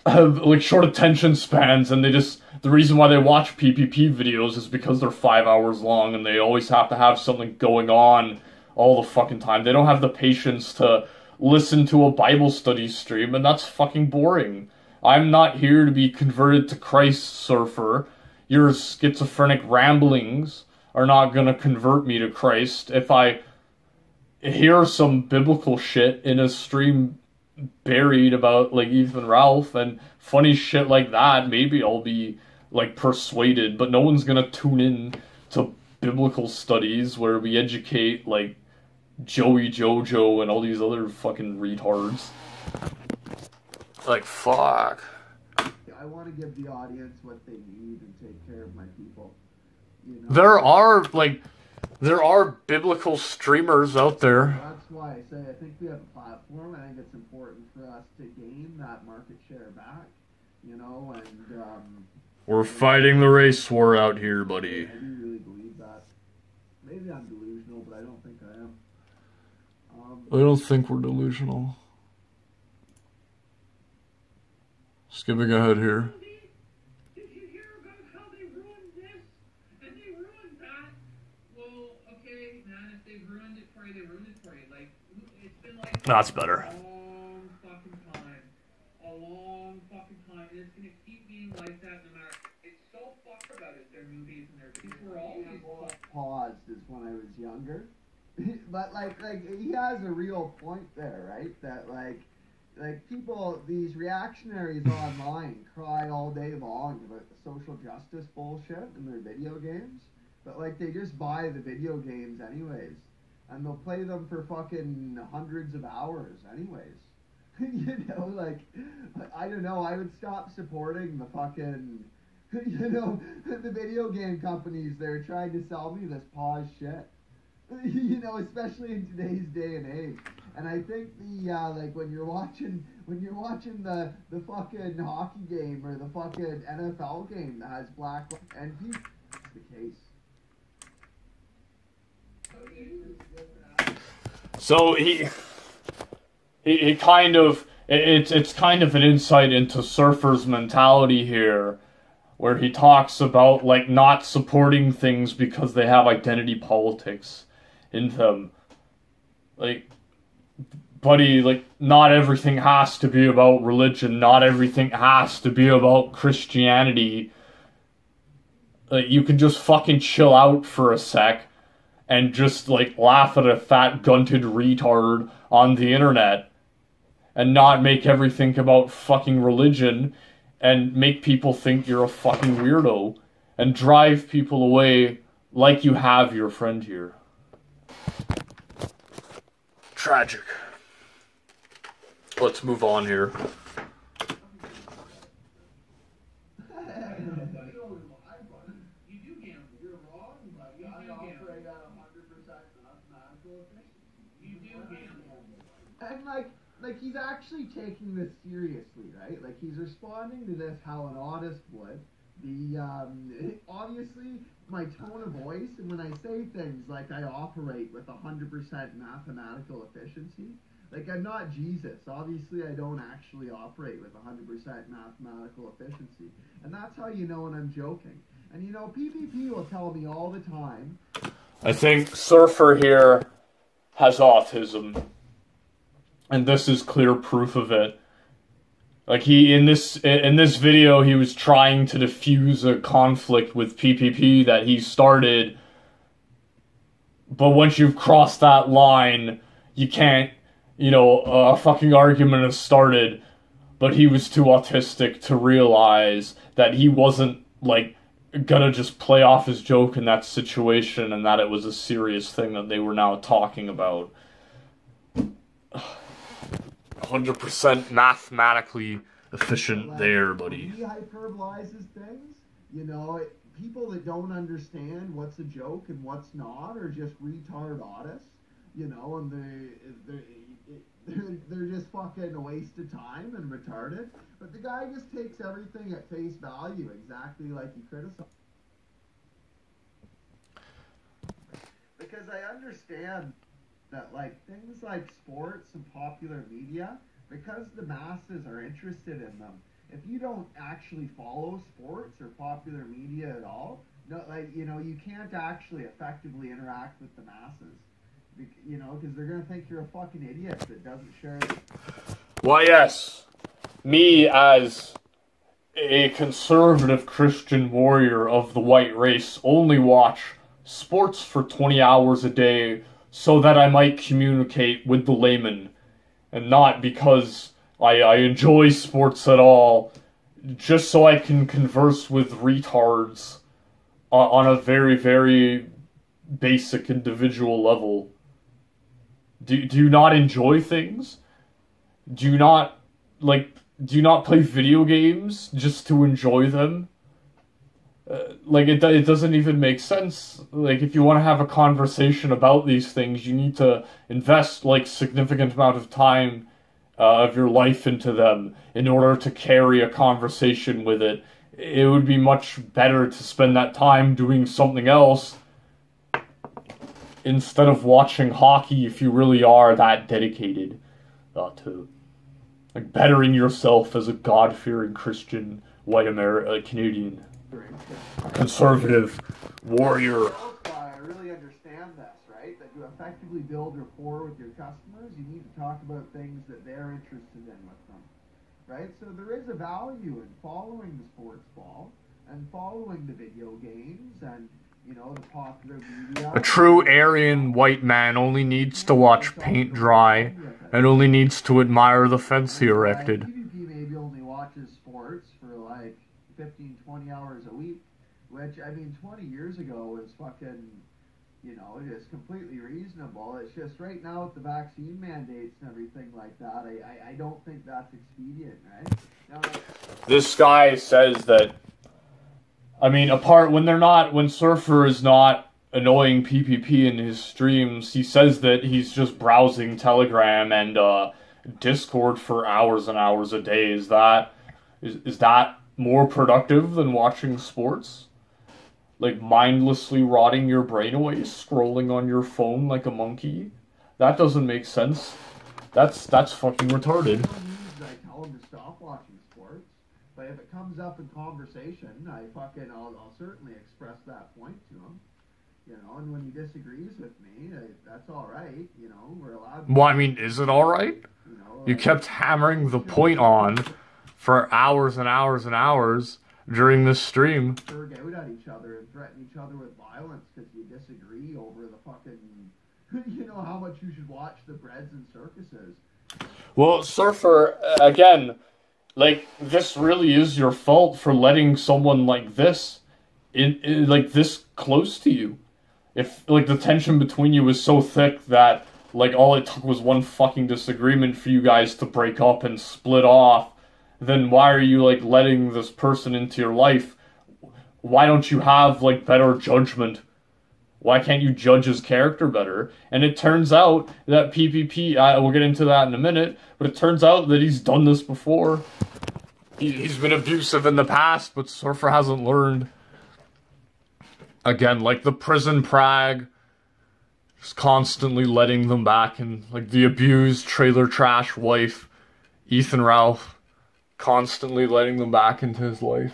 have like short attention spans and they just the reason why they watch PPP videos is because they're five hours long and they always have to have something going on all the fucking time. They don't have the patience to listen to a Bible study stream and that's fucking boring. I'm not here to be converted to Christ, surfer. Your schizophrenic ramblings are not gonna convert me to Christ. If I hear some biblical shit in a stream buried about like Ethan Ralph and funny shit like that, maybe I'll be like persuaded, but no one's gonna tune in to biblical studies where we educate like Joey Jojo and all these other fucking retards. Like fuck. I want to give the audience what they need and take care of my people. You know, There are like there are biblical streamers out there. That's why I say I think we have a platform. I think it's important for us to gain that market share back. You know, and um, We're fighting the race war out here, buddy. I do really believe that. Maybe I'm delusional, but I don't think I am. Um, I don't think we're delusional. Skipping ahead here. Did you hear about how they ruined this and they ruined that? Well, okay, man, if they ruined it for you, they ruined it for you. Like, it's been like That's better. A long fucking time. A long fucking time. And it's gonna keep being like that no matter. It's so fucked about it, their movies and their things were always fucked. Paused is when I was younger. <laughs> but like like he has a real point there, right? That like like people these reactionaries online cry all day long about the social justice bullshit in their video games. But like they just buy the video games anyways. And they'll play them for fucking hundreds of hours anyways. <laughs> you know, like I don't know, I would stop supporting the fucking <laughs> you know, the video game companies they're trying to sell me this pause shit. <laughs> you know, especially in today's day and age. And I think the uh, like when you're watching when you're watching the the fucking hockey game or the fucking NFL game that has black and people, that's the case. So he, he, he kind of it- it's it's kind of an insight into surfer's mentality here, where he talks about like not supporting things because they have identity politics in them. Like, buddy, like not everything has to be about religion. Not everything has to be about Christianity. Like, you can just fucking chill out for a sec and just like laugh at a fat gunted retard on the internet and not make everything about fucking religion and make people think you're a fucking weirdo and drive people away like you have your friend here. Tragic. Let's move on here. You do gamble. You're wrong, but You I do operate at hundred percent mathematical efficiency. You do gamble. And like, like he's actually taking this seriously, right? Like he's responding to this how an honest would. The um, <laughs> obviously my tone of voice and when I say things like I operate with hundred percent mathematical efficiency. Like I'm not Jesus. Obviously, I don't actually operate with hundred percent mathematical efficiency, and that's how you know when I'm joking. And you know, PPP will tell me all the time. I think Surfer here has autism. And this is clear proof of it. Like he in this in this video he was trying to diffuse a conflict with PPP that he started. But once you've crossed that line you can't you know a fucking argument has started. But he was too autistic to realize that he wasn't like gonna just play off his joke in that situation and that it was a serious thing that they were now talking about 100% mathematically efficient there, buddy. He hyperbolizes things. You know, it, people that don't understand what's a joke and what's not are just retard autists. You know, and they they they're, they're just fucking a waste of time and retarded. But the guy just takes everything at face value, exactly like he criticized. Because I understand that like things like sports and popular media, because the masses are interested in them. If you don't actually follow sports or popular media at all, no, like you know, you can't actually effectively interact with the masses. You know, because they're gonna think you're a fucking idiot that doesn't share. Why, yes. Me, as a conservative Christian warrior of the white race, only watch sports for 20 hours a day so that I might communicate with the layman, and not because I, I enjoy sports at all, just so I can converse with retards on, on a very, very basic individual level. Do, do you not enjoy things? do you not like do you not play video games just to enjoy them uh, like it, it doesn't even make sense like if you want to have a conversation about these things you need to invest like significant amount of time uh, of your life into them in order to carry a conversation with it it would be much better to spend that time doing something else instead of watching hockey if you really are that dedicated uh, to like bettering yourself as a God-fearing Christian white Amer- uh, Canadian. Conservative warrior. I really understand this, right? That to effectively build rapport with your customers, you need to talk about things that they're interested in with them, right? So there is a value in following the sports ball and following the video games and you know the popular media. A true Aryan white man only needs to watch paint dry and only needs to admire the fence he erected. PPP maybe only watches sports for like 15, 20 hours a week, which I mean, 20 years ago was fucking, you know, just completely reasonable. It's just right now with the vaccine mandates and everything like that, I, I, I don't think that's expedient, right? Now, This guy says that. I mean, apart when they're not, when Surfer is not annoying PPP in his streams, he says that he's just browsing Telegram and uh, Discord for hours and hours a day. Is that is, is that more productive than watching sports? Like mindlessly rotting your brain away, scrolling on your phone like a monkey? That doesn't make sense. That's that's fucking retarded. I tell him to stop watching sports, but if it comes up in conversation, I fucking, I'll, I'll certainly express that point to him. You know, and when he disagrees with me, I, that's all right. You know, we're allowed. To, Well, I mean, is it alright? you know, You like- kept hammering the point on for hours and hours and hours during this stream. berg out at each other and threaten each other with violence because you disagree over the fucking, <laughs> you know, how much you should watch the breads and circuses. Well, Surfer, uh, again, like, this really is your fault for letting someone like this, in, in, like, this close to you. If, like, the tension between you was so thick that, like, all it took was one fucking disagreement for you guys to break up and split off, then why are you, like, letting this person into your life? Why don't you have, like, better judgment? Why can't you judge his character better? And it turns out that PPP, uh, we'll get into that in a minute, but it turns out that he's done this before. He, he's been abusive in the past, but Surfer hasn't learned. Again, like the prison prag, just constantly letting them back, and like the abused trailer trash wife, Ethan Ralph, constantly letting them back into his life.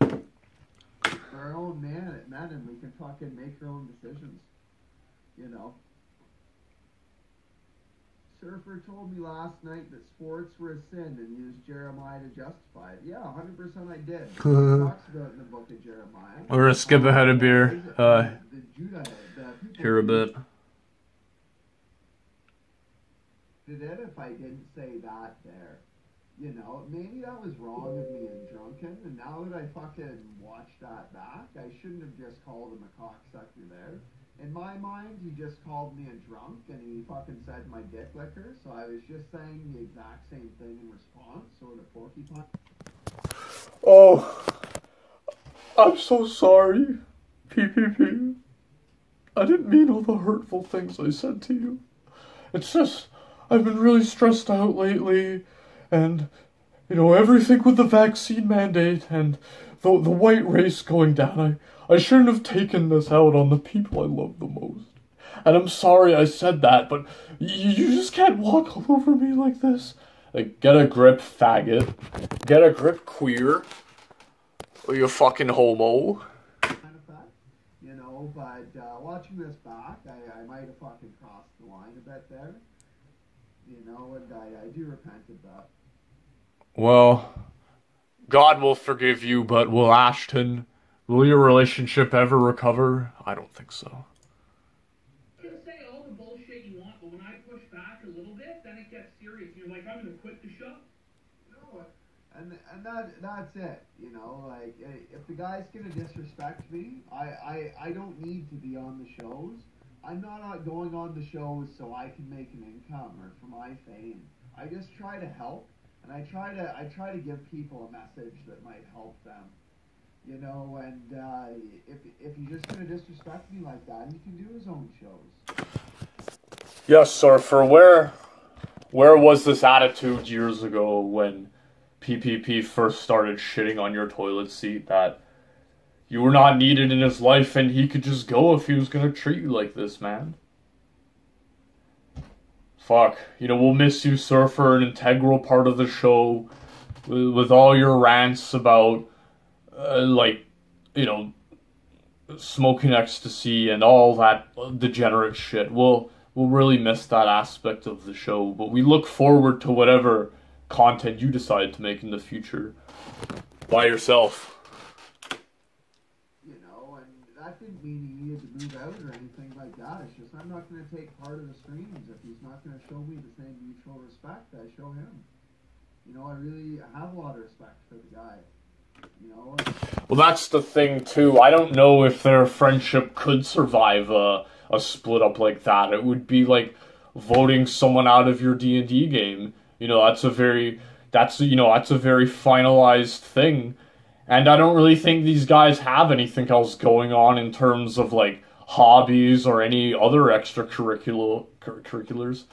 Our man at Madden, we can fucking make our own decisions. You know? Surfer told me last night that sports were a sin and used Jeremiah to justify it. Yeah, 100% I did. <laughs> Talks about in the book of Jeremiah. We're going to skip ahead a beer. Uh, here a bit. It if I didn't say that there. You know, maybe that was wrong of me and drunken, and now that I fucking watched that back, I shouldn't have just called him a cocksucker there. In my mind, he just called me a drunk, and he fucking said my dick licker, so I was just saying the exact same thing in response, sort of porcupine. Oh, I'm so sorry, PPP. I didn't mean all the hurtful things I said to you. It's just, I've been really stressed out lately, and, you know, everything with the vaccine mandate and the, the white race going down. I, I shouldn't have taken this out on the people I love the most. And I'm sorry I said that, but you, you just can't walk all over me like this. Like, get a grip, faggot. Get a grip, queer. Or you fucking homo. you know. But uh, watching this back, I, I might have fucking crossed the line a bit there, you know, and I, I do repent of that. Well, God will forgive you, but will Ashton, will your relationship ever recover? I don't think so. You can say all the bullshit you want, but when I push back a little bit, then it gets serious. You're like, I'm gonna quit the show. No, and and that that's it, you know. Like eh, if the guy's gonna disrespect me, I I I don't need to be on the shows. I'm not uh, going on the shows so I can make an income or for my fame. I just try to help, and I try to I try to give people a message that might help them. You know, and uh, if if he's just gonna disrespect me like that, he can do his own shows. Yes, sir. For where, where was this attitude years ago when PPP first started shitting on your toilet seat that you were not needed in his life and he could just go if he was gonna treat you like this, man? Fuck. You know, we'll miss you, Surfer, an integral part of the show with, with all your rants about, uh, like, you know, smoking ecstasy and all that degenerate shit. We'll we'll really miss that aspect of the show, but we look forward to whatever content you decide to make in the future by yourself. That didn't mean he needed to move out or anything like that. It's just I'm not going to take part of the streams if he's not going to show me the same mutual respect I show him. You know, I really have a lot of respect for the guy. You know, Well, that's the thing too. I don't know if their friendship could survive a a split up like that. It would be like voting someone out of your D and D game. You know, that's a very that's you know that's a very finalized thing, and I don't really think these guys have anything else going on in terms of like hobbies or any other extracurricular cur- curriculars.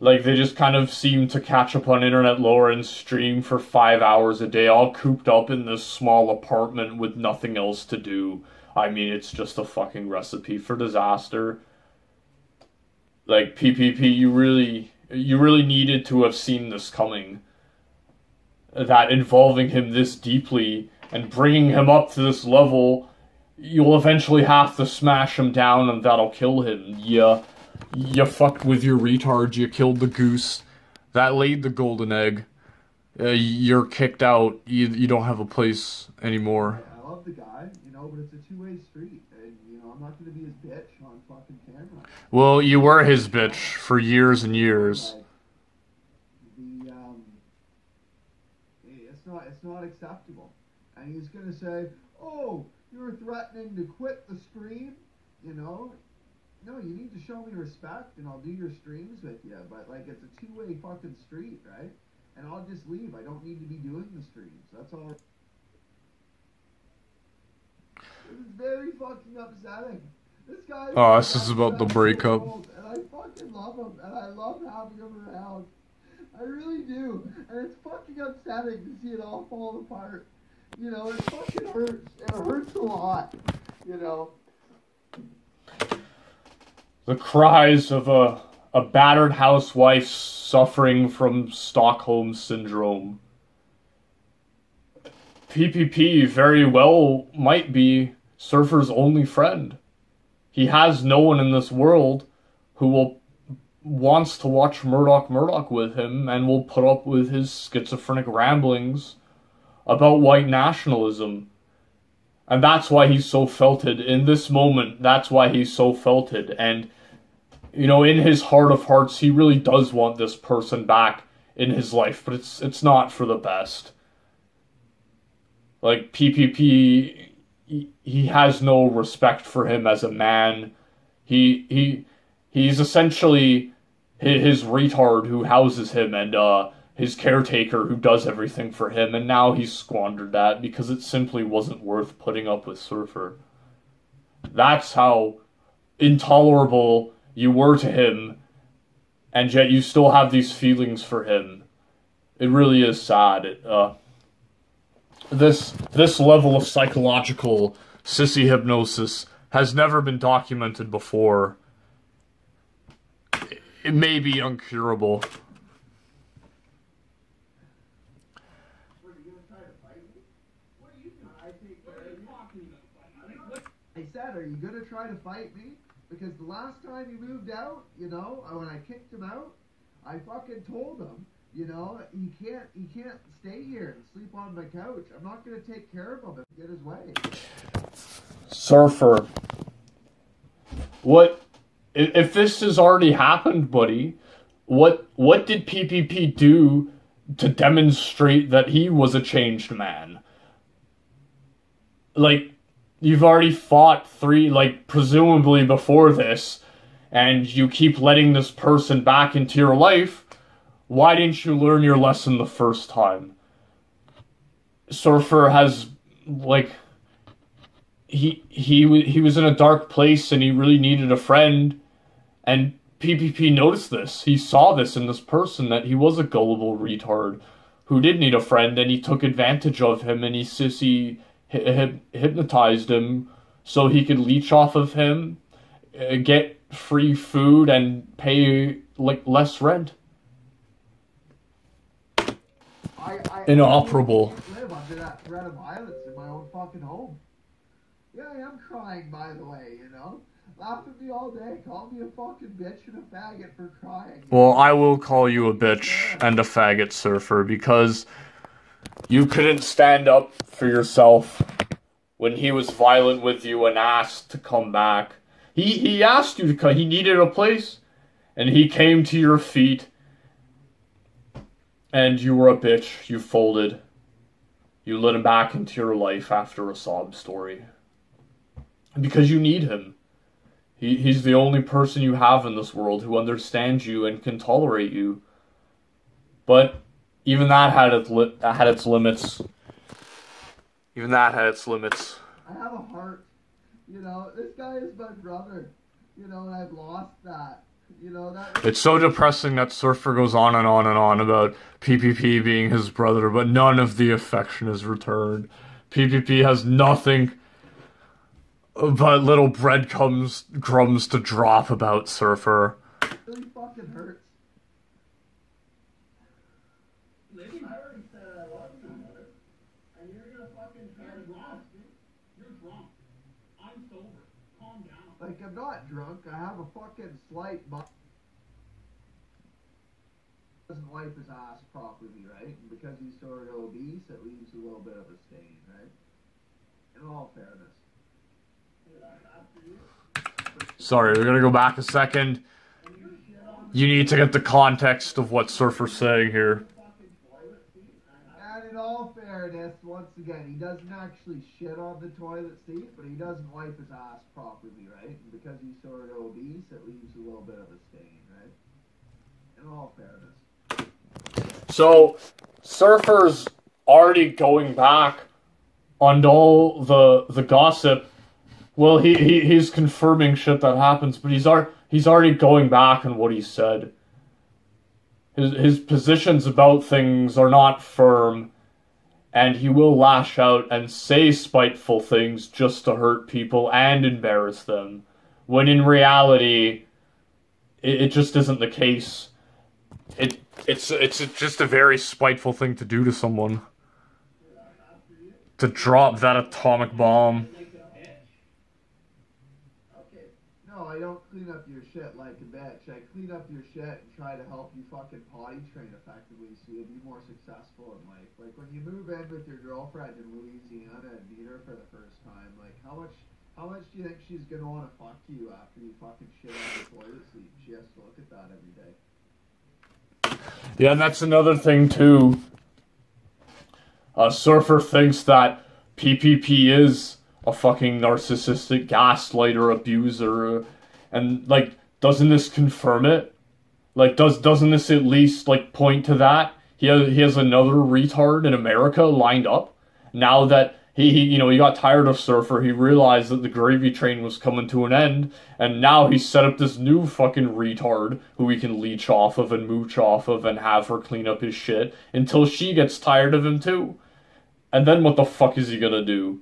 Like they just kind of seem to catch up on internet lore and stream for five hours a day, all cooped up in this small apartment with nothing else to do. I mean, it's just a fucking recipe for disaster. Like PPP, you really, you really needed to have seen this coming. That involving him this deeply and bringing him up to this level, you'll eventually have to smash him down, and that'll kill him. Yeah, you fucked with your retard. You killed the goose that laid the golden egg. Uh, you're kicked out. You you don't have a place anymore. I love the guy, you know, but it's a two way street, and you know I'm not going to be his bitch on fucking camera. Well, you were his bitch for years and years. Like, the um, it's not acceptable. And he's gonna say, "Oh, you're threatening to quit the stream," you know. No, you need to show me respect, and I'll do your streams with you. But like, it's a two-way fucking street, right? And I'll just leave. I don't need to be doing the streams. That's all. It was very fucking upsetting. This guy. Oh, this is about the breakup. And I fucking love him, and I love having him around. I really do. And it's fucking upsetting to see it all fall apart. You know, it fucking hurts. It hurts a lot. You know. The cries of a a battered housewife suffering from Stockholm syndrome. PPP very well might be Surfer's only friend. he has no one in this world who will wants to watch Murdoch Murdoch with him and will put up with his schizophrenic ramblings about white nationalism. And that's why he's so felted in this moment. That's why he's so felted. And, you know, in his heart of hearts, he really does want this person back in his life, but it's it's not for the best. Like PPP, he, he has no respect for him as a man. He he he's essentially his, his retard who houses him and uh his caretaker who does everything for him, and now he's squandered that because it simply wasn't worth putting up with Surfer. That's how intolerable you were to him, and yet you still have these feelings for him. It really is sad. It, uh, this this level of psychological sissy hypnosis has never been documented before. It may be uncurable. What, are you gonna try to fight me? What are you doing? I think, What are you talking about, buddy? What- I said, are you gonna try to fight me? Because the last time he moved out, you know, uh, when I kicked him out, I fucking told him, you know, he can't, he can't stay here and sleep on my couch. I'm not gonna take care of him and get his way. Surfer. What i- if this has already happened, buddy? What what did PPP do to demonstrate that he was a changed man? Like you've already fought three like presumably before this and you keep letting this person back into your life. Why didn't you learn your lesson the first time? Surfer has like he he wa- he was in a dark place and he really needed a friend and PPP noticed this. He saw this in this person that he was a gullible retard who did need a friend and he took advantage of him and he sissy hy- hy- hypnotized him so he could leech off of him, uh, get free food and pay like less rent. I, I Inoperable. I live under that threat of violence in my own fucking home. Yeah, I am crying, by the way. You know, laugh at me all day, call me a fucking bitch and a faggot for crying. Well, I will call you a bitch and a faggot surfer because you couldn't stand up for yourself when he was violent with you and asked to come back. He he asked you to come. He needed a place, and he came to your feet. And you were a bitch. You folded. You let him back into your life after a sob story. Because you need him. He, he's the only person you have in this world who understands you and can tolerate you. But even that had its li- had its limits. Even that had its limits. I have a heart. You know, this guy is my brother. You know, and I've lost that. You know that. It's so depressing that Surfer goes on and on and on about PPP being his brother, but none of the affection is returned. PPP has nothing but little breadcrumbs crumbs to drop about Surfer. really fucking hurts. Living I already said I love you, brother. And you're gonna fucking try to drunk. You're drunk. I'm sober. Calm down. Like I'm not drunk. I have a fucking slight bu- doesn't wipe his ass properly, right? And because he's sort of obese, it leaves a little bit of a stain, right? In all fairness. Sorry, we're gonna go back a second. You need to get the context of what Surfer's saying here. And in all fairness, once again, he doesn't actually shit on the toilet seat, but he doesn't wipe his ass properly, right? And because he's sort of obese, it leaves a little bit of a stain, right? In all fairness. So, Surfer's already going back on all the the gossip. Well, he, he he's confirming shit that happens, but he's ar- he's already going back on what he said. His his positions about things are not firm, and he will lash out and say spiteful things just to hurt people and embarrass them, when in reality, it, it just isn't the case. It it's it's just a very spiteful thing to do to someone. To drop that atomic bomb. Okay. I don't clean up your shit like a bitch. I clean up your shit and try to help you fucking potty train effectively so you'll be more successful in life. Like when you move in with your girlfriend in Louisiana and meet her for the first time, like how much how much do you think she's gonna want to fuck you after you fucking shit on the toilet seat? She has to look at that every day. Yeah, and that's another thing too. A surfer thinks that PPP is a fucking narcissistic gaslighter abuser, and like, doesn't this confirm it? Like, does doesn't this at least like point to that? He has he has another retard in America lined up. Now that he, he you know he got tired of Surfer, he realized that the gravy train was coming to an end, and now he set up this new fucking retard who he can leech off of and mooch off of and have her clean up his shit until she gets tired of him too. And then what the fuck is he gonna do?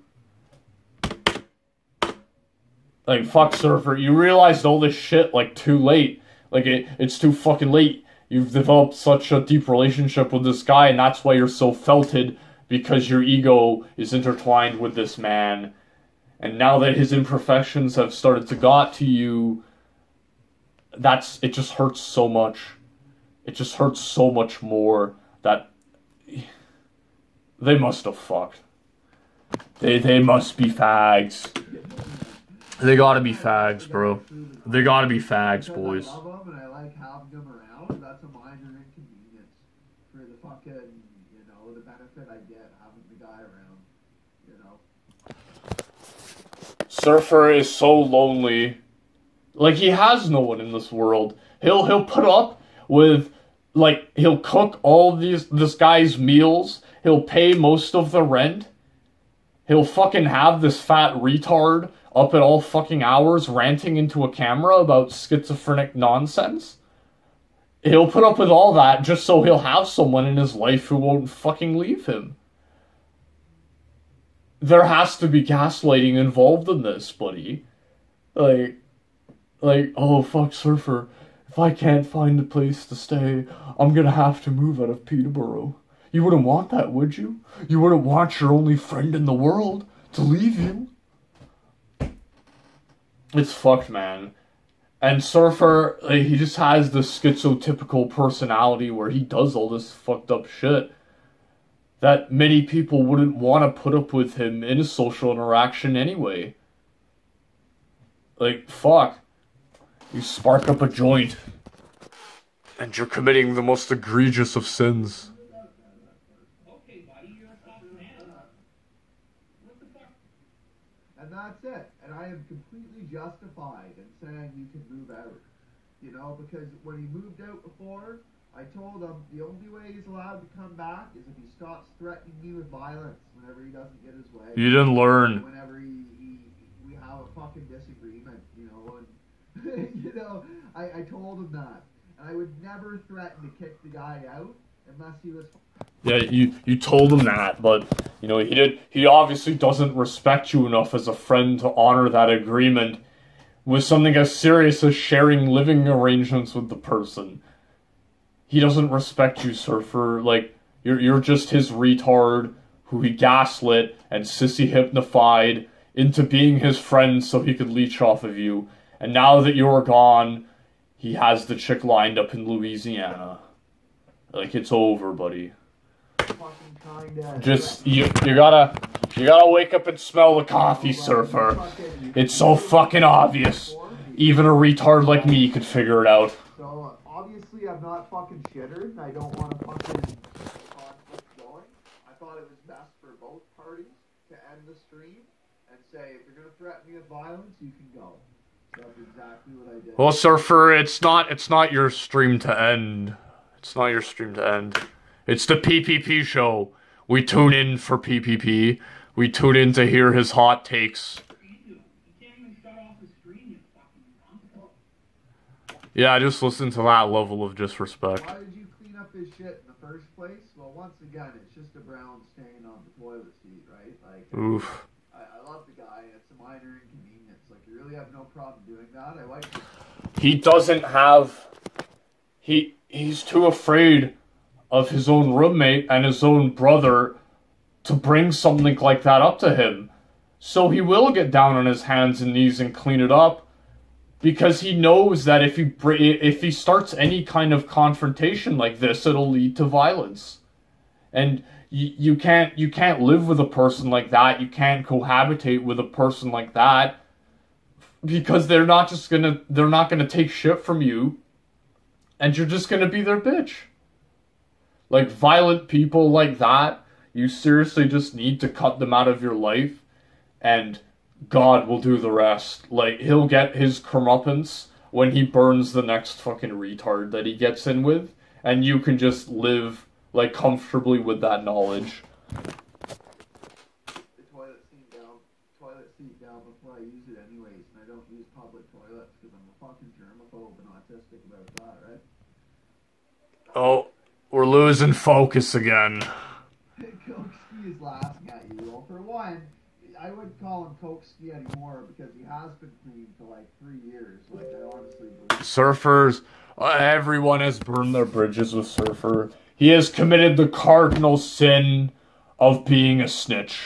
Like fuck Surfer, you realized all this shit like too late. Like it, it's too fucking late. You've developed such a deep relationship with this guy, and that's why you're so felted because your ego is intertwined with this man. And now that his imperfections have started to got to you, that's it just hurts so much. It just hurts so much more that they must have fucked. They they must be fags. They gotta be fags, bro. They gotta be fags, boys. I love them and I like having them around. That's a minor inconvenience for the fucking, you know, the benefit I get having the guy around. You know. Surfer is so lonely. Like he has no one in this world. He'll he'll put up with like he'll cook all these this guy's meals. He'll pay most of the rent. He'll fucking have this fat retard up at all fucking hours ranting into a camera about schizophrenic nonsense. He'll put up with all that just so he'll have someone in his life who won't fucking leave him. There has to be gaslighting involved in this, buddy. Like, like, oh fuck, surfer. If I can't find a place to stay, I'm gonna have to move out of Peterborough. You wouldn't want that, would you? You wouldn't want your only friend in the world to leave you. It's fucked, man. And Surfer, like, he just has this schizotypical personality where he does all this fucked up shit that many people wouldn't want to put up with him in a social interaction anyway. Like, fuck. You spark up a joint. And you're committing the most egregious of sins. Okay, buddy, you're a tough man. What the fuck? And that's it. And I am completely justified in saying you can move out. You know, because when he moved out before, I told him the only way he's allowed to come back is if he stops threatening me with violence whenever he doesn't get his way. You didn't learn. Whenever he, he we have a fucking disagreement, you know, and <laughs> you know, I, I told him that. And I would never threaten to kick the guy out unless he was Yeah, you you told him that, but you know he did. He obviously doesn't respect you enough as a friend to honor that agreement with something as serious as sharing living arrangements with the person. He doesn't respect you, surfer. Like you're you're just his retard who he gaslit and sissy hypnotified into being his friend so he could leech off of you. And now that you're gone, he has the chick lined up in Louisiana. Like it's over, buddy. Fucking kinda Just you you gotta you gotta wake up and smell the coffee, surfer. It's so fucking obvious. Even a retard like me could figure it out. So obviously I'm not fucking shittered and I don't want to fucking conflict going. I thought it was best for both parties to end the stream and say if you're gonna threaten me with violence, you can go. That's exactly what I did. Well, surfer, it's not it's not your stream to end. It's not your stream to end. It's the PPP show. We tune in for PPP. We tune in to hear his hot takes. You can't even shut off the stream, you fucking cunt. Yeah, just listen to that level of disrespect. Why did you clean up his shit in the first place? Well, once again, it's just a brown stain on the toilet seat, right? Like, Oof. I, I love the guy. It's a minor inconvenience. Like, you really have no problem doing that. I like it. he doesn't have he he's too afraid of his own roommate and his own brother to bring something like that up to him so he will get down on his hands and knees and clean it up because he knows that if he if he starts any kind of confrontation like this, it'll lead to violence, and you, you can't you can't live with a person like that. You can't cohabitate with a person like that because they're not just gonna they're not gonna take shit from you, and you're just gonna be their bitch. Like violent people like that, you seriously just need to cut them out of your life, and God will do the rest. Like he'll get his comeuppance when he burns the next fucking retard that he gets in with, and you can just live like comfortably with that knowledge. the toilet seat down, toilet seat down before I use it anyways, and I don't use public toilets because I'm a fucking germaphobe and autistic about that, right? Oh, we're losing focus again. Cokeski is laughing at you. Well, for one, I wouldn't call him Cokeski anymore because he has been clean for like three years. Like, I honestly believe. Surfers, uh, everyone has burned their bridges with Surfer. He has committed the cardinal sin of being a snitch.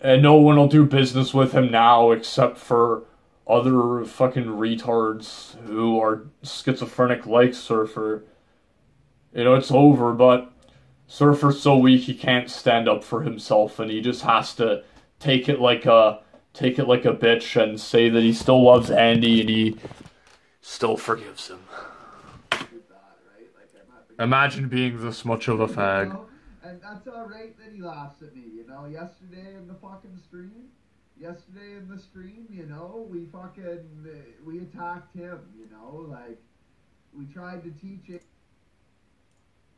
And no one will do business with him now except for other fucking retards who are schizophrenic like Surfer. You know, it's over, but Surfer's so weak he can't stand up for himself and he just has to take it like a take it like a bitch and say that he still loves Andy and he still forgives him. Imagine being this much of a fag. And that's alright that he laughs at me, you know. Yesterday in the fucking stream, yesterday in the stream, you know, we fucking uh, we attacked him, you know, like we tried to teach it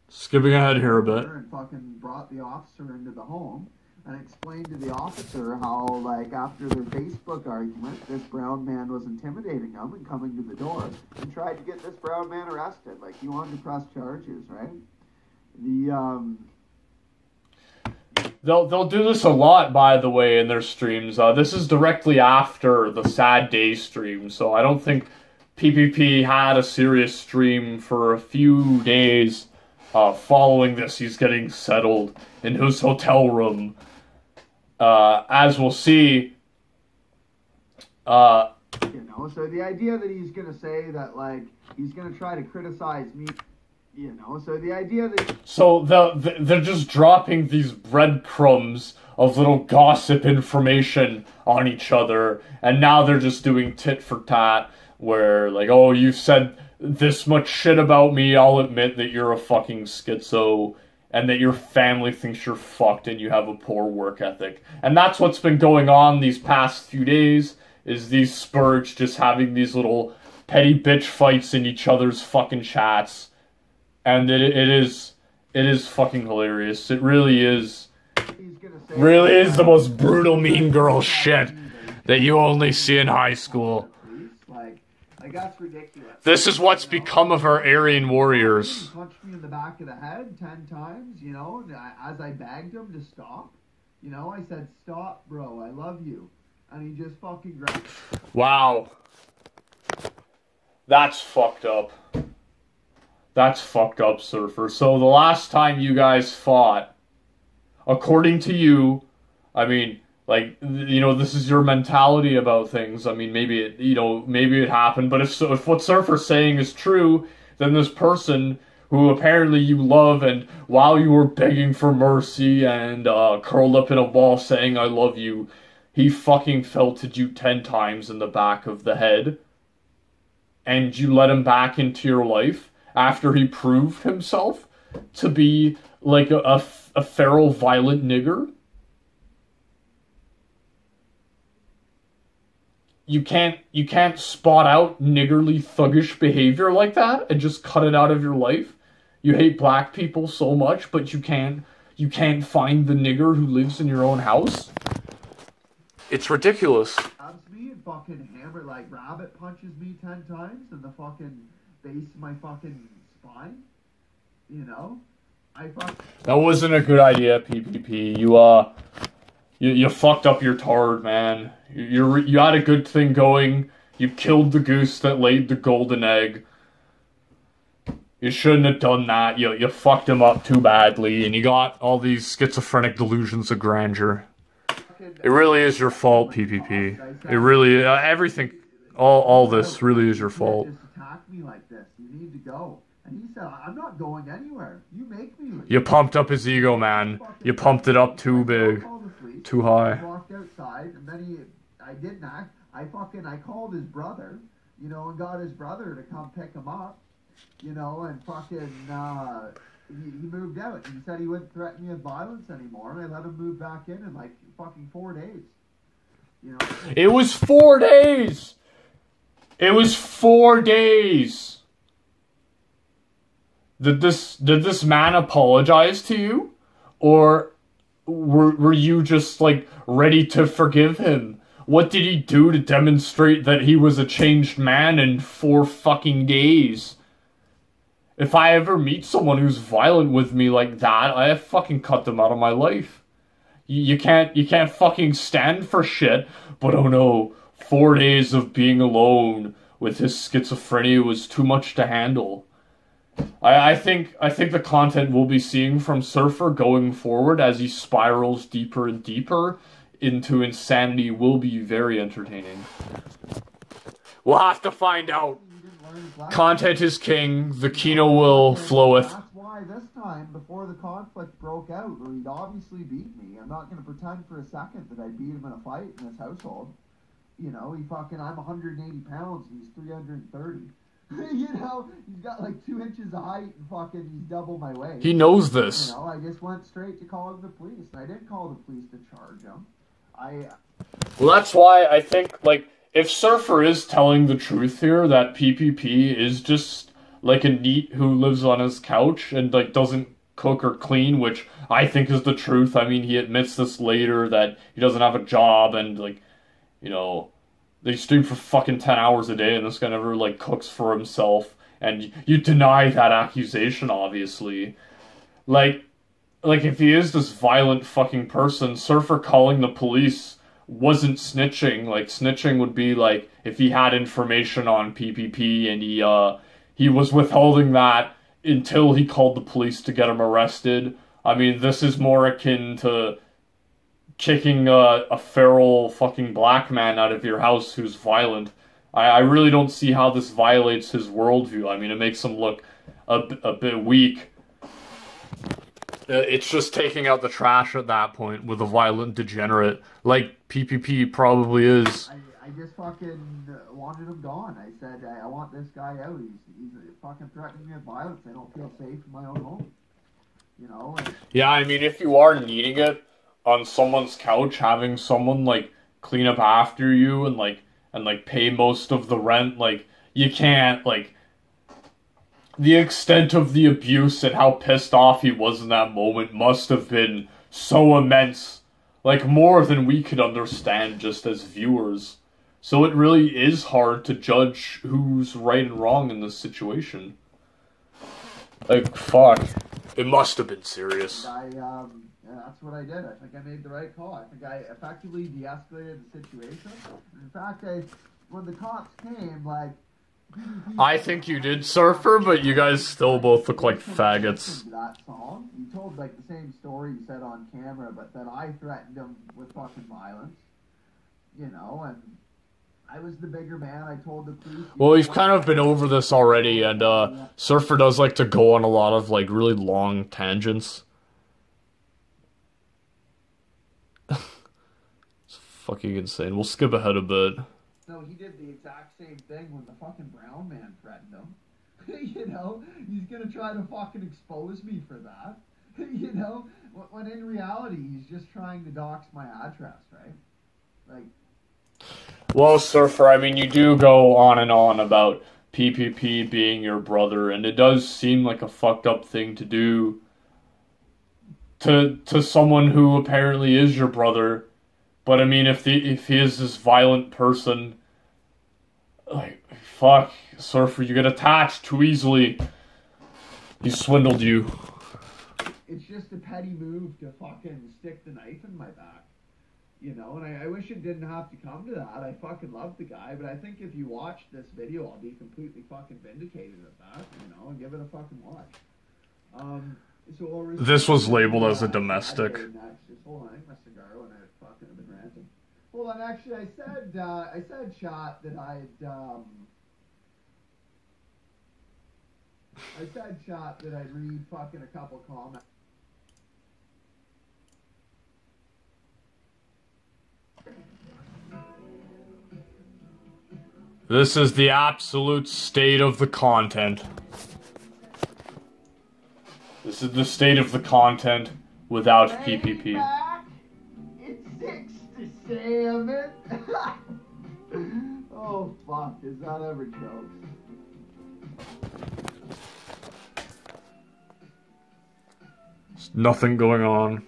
Skipping ahead here a bit. and fucking brought the officer into the home and explained to the officer how like after their Facebook argument, this brown man was intimidating them and coming to the door and tried to get this brown man arrested. Like he wanted to press charges, right? The um They'll they'll do this a lot, by the way, in their streams. Uh, this is directly after the Sad Day stream, so I don't think PPP had a serious stream for a few days. Uh, following this, he's getting settled in his hotel room. Uh, as we'll see, uh, You know, so the idea that he's gonna say that like he's gonna try to criticize me, you know, so the idea that So the, the, they're just dropping these breadcrumbs of little gossip information on each other, and now they're just doing tit for tat, where like, oh, you said this much shit about me, I'll admit that you're a fucking schizo, and that your family thinks you're fucked and you have a poor work ethic, and that's what's been going on these past few days. Is these spurge just having these little petty bitch fights in each other's fucking chats and it, it is it is fucking hilarious. It really is. Really is the most brutal mean girl shit that you only see in high school. Like, that's ridiculous. This is what's You know? become of our Aryan warriors. He punched me in the back of the head ten times, you know, as I begged him to stop, you know, I said, "Stop, bro, I love you," and he just fucking grabbed. Wow. That's fucked up. That's fucked up, Surfer. So the last time you guys fought, according to you, I mean, like you know, this is your mentality about things. I mean, maybe it, you know, maybe it happened, but if so, if what Surfer's saying is true, then this person who apparently you love, and while you were begging for mercy and uh, curled up in a ball saying "I love you," he fucking felted you ten times in the back of the head, and you let him back into your life after he proved himself to be like a, a, a feral, violent nigger. You can't you can't spot out niggerly thuggish behavior like that and just cut it out of your life. You hate black people so much, but you can't you can't find the nigger who lives in your own house. It's ridiculous. grabs me and fucking hammer like rabbit punches me ten times in the fucking base of my fucking spine. You know, I fuck. That wasn't a good idea, PPP. You uh, you, you fucked up your tard, man. You you had a good thing going. You killed the goose that laid the golden egg. You shouldn't have done that. You you fucked him up too badly, and you got all these schizophrenic delusions of grandeur. It really is your fault, PPP. It really uh, everything. all all this really is your fault. can't Just attack me like this. You need to go. And he said, I'm not going anywhere. You make me. leave." You pumped up his ego, man. You pumped it up too big, Called the police. too high. walked outside, and then he, I didn't. I fucking, I called his brother, you know, and got his brother to come pick him up, you know, and fucking, uh, he, he moved out. He said he wouldn't threaten me with violence anymore, and I let him move back in in like fucking four days. You know, It was four days. It was four days. Did this did this man apologize to you, or were were you just like ready to forgive him? What did he do to demonstrate that he was a changed man in four fucking days? If I ever meet someone who's violent with me like that, I have fucking cut them out of my life. You, you can't you can't fucking stand for shit. But oh no, four days of being alone with his schizophrenia was too much to handle. I, I think I think the content we'll be seeing from Surfer going forward as he spirals deeper and deeper into insanity will be very entertaining. We'll have to find out. he didn't learn his lesson. Content is king. The Kino will floweth. That's why this time, before the conflict broke out, where he'd obviously beat me, I'm not going to pretend for a second that I beat him in a fight in this household. You know, he fucking, I'm 180 pounds and he's 330. <laughs> you know, he's got like two inches of height and fucking, he's double my weight. He knows You this. know, I just went straight to calling the police. And I didn't call the police to charge him. I, uh, Well, that's why I think, like, if Surfer is telling the truth here, that PPP is just like a NEET who lives on his couch and, like, doesn't cook or clean, which I think is the truth. I mean, he admits this later that he doesn't have a job and, like, you know, they stream for fucking 10 hours a day and this guy never, like, cooks for himself. And you deny that accusation, obviously. Like, like if he is this violent fucking person, Surfer calling the police wasn't snitching. Like snitching would be like if he had information on PPP and he uh he was withholding that until he called the police to get him arrested. I mean, this is more akin to kicking a, a feral fucking black man out of your house who's violent. I, I really don't see how this violates his worldview. I mean, it makes him look a, a bit weak. Uh, It's just taking out the trash at that point with a violent degenerate, like PPP probably is. I, I just fucking wanted him gone. I said, I, I want this guy out. He's, he's fucking threatening me with violence. I don't feel safe in my own home. You know, and Yeah, I mean, if you are needing it on someone's couch, having someone like clean up after you and like and like pay most of the rent, like you can't like the extent of the abuse and how pissed off he was in that moment must have been so immense, like more than we could understand just as viewers. So it really is hard to judge who's right and wrong in this situation. Like fuck, it must have been serious. I, um, yeah, that's what I did. I think I made the right call. I think I effectively de-escalated the situation. In fact, I, when the cops came, like, I think you did, Surfer, but you guys still both look like faggots. that song. You told like the same story you said on camera, but then I threatened him with fucking violence. You know, and I was the bigger man. I told the police. Well, we've kind of been over this already, and uh, Surfer does like to go on a lot of like really long tangents. <laughs> it's fucking insane. We'll skip ahead a bit. No, he did the exact same thing when the fucking brown man threatened him. <laughs> you know, he's gonna try to fucking expose me for that. <laughs> you know, Wh- when in reality he's just trying to dox my address, right? Like, Well, Surfer, I mean, you do go on and on about PPP being your brother, and it does seem like a fucked up thing to do to to someone who apparently is your brother. But I mean, if the if he is this violent person, like fuck, Surfer, you get attached too easily. He swindled you. it's just a petty move to fucking stick the knife in my back. You know, and I, I wish it didn't have to come to that. I fucking love the guy, but I think if you watch this video, I'll be completely fucking vindicated of that, you know, and give it a fucking watch. Um, so This was labeled as a domestic. I'd say next. Just hold on, I think my cigar when I fucking have been ranting. Hold on, actually, I said uh, I said shot that I'd um, I said shot that I'd read fucking a couple comments. This is the absolute state of the content. This is the state of the content without Way PPP. Back, It's six to salmon. oh fuck! Is that ever jokes? There's nothing going on.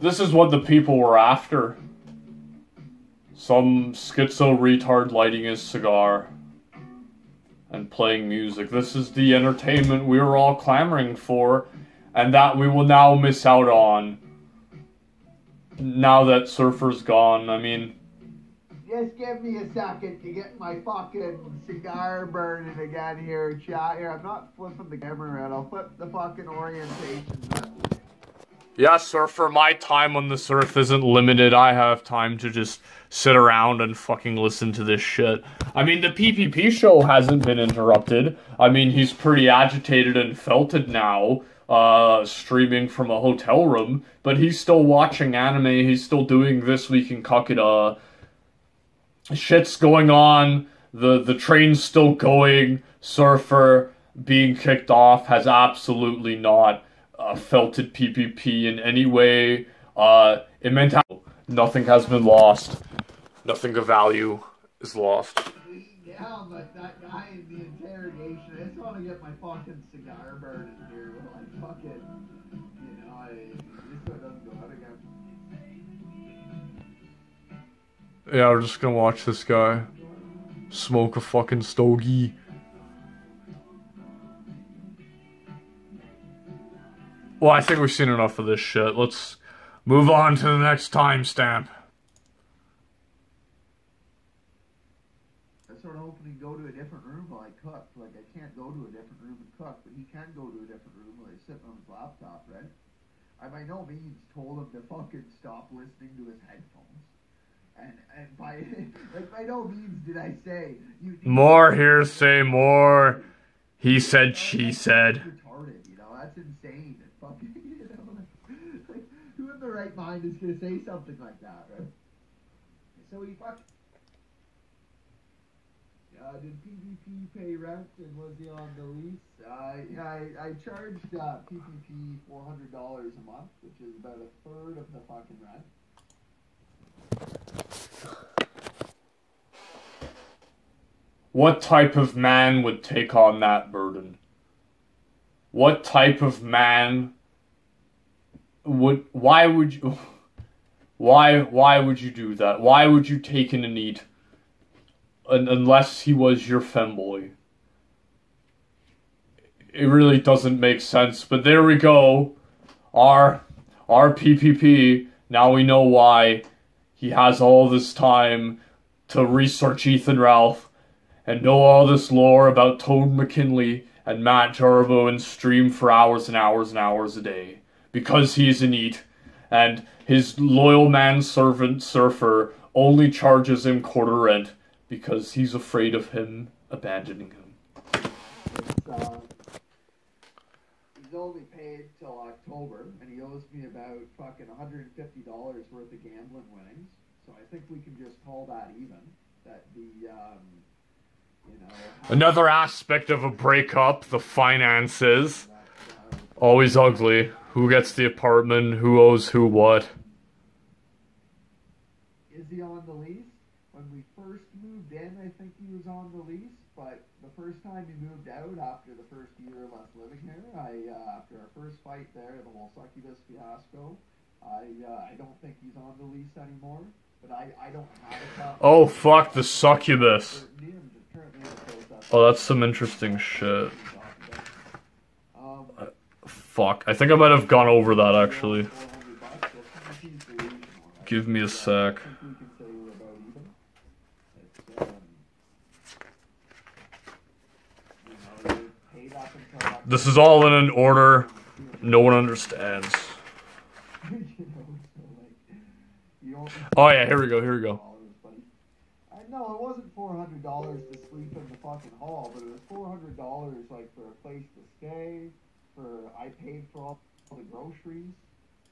This is what the people were after. Some schizo retard lighting his cigar and playing music. This is the entertainment we were all clamoring for, and that we will now miss out on. Now that Surfer's gone, I mean, Just give me a second to get my fucking cigar burning again here, chat. Here, I'm not flipping the camera around. I'll flip the fucking orientation. Yeah, surfer, my time on the surf isn't limited. I have time to just sit around and fucking listen to this shit. I mean, the PPP show hasn't been interrupted. I mean, he's pretty agitated and felted now, uh, streaming from a hotel room, but he's still watching anime. He's still doing This Week in Kakita. Shit's going on. The, the train's still going. Surfer being kicked off has absolutely not uh, felted PPP in any way. Uh, it meant nothing has been lost. Nothing of value is lost. Yeah, but that guy in the interrogation, I just want to get my fucking Yeah, we're just gonna watch this guy smoke a fucking stogie. Well, I think we've seen enough of this shit. Let's move on to the next timestamp. I sort of hoping he'd go to a different room while I cook. Like, I can't go to a different room and cook, but he can go to a different room while he's sitting on his laptop, right? I by no means told him to fucking stop listening to his headphones. And, and by <laughs> like by no means did I say you More hearsay, more he said, she said. retarded, you know, that's insane. Fucking, <laughs> you know, like, like, who in the right mind is gonna say something like that, right? So he fucking. Uh, did PPP pay rent and was he on the lease? Uh, I, I charged uh, PPP four hundred dollars a month, which is about a third of the fucking rent. What type of man would take on that burden? What type of man would why would you why why would you do that? Why would you take in a need un, unless he was your femboy? It really doesn't make sense, but there we go. Our our PPP, now we know why he has all this time to research Ethan Ralph and know all this lore about Toad McKinley and Matt Jarbo and stream for hours and hours and hours a day because he's a NEET and his loyal manservant surfer only charges him quarter rent because he's afraid of him abandoning him. He's only paid till October, and he owes me about fucking $150 worth of gambling winnings. So I think we can just call that even. That the, um, you know, Another aspect of a breakup, the finances. uh, Always ugly. Who gets the apartment? Who owes who what? is he on the lease? When we first moved in, I think he was on the lease, but first time he moved out after the first year of us living here, I uh, after our first fight there, the whole succubus fiasco, I uh, I don't think he's on the lease anymore. But I, I don't have a. Oh fuck the succubus. Certainty, I'm just currently in the process Oh, that's some interesting shit. Um, Fuck. I think I might have gone over that actually. 400 bucks, so PPP 's the reasonable, right? Give me a sec. This is all in an order no one understands. Oh yeah, here we go, here we go. I know it wasn't four hundred dollars to sleep in the fucking hall, but it was four hundred dollars like for a place to stay. For I paid for all the groceries.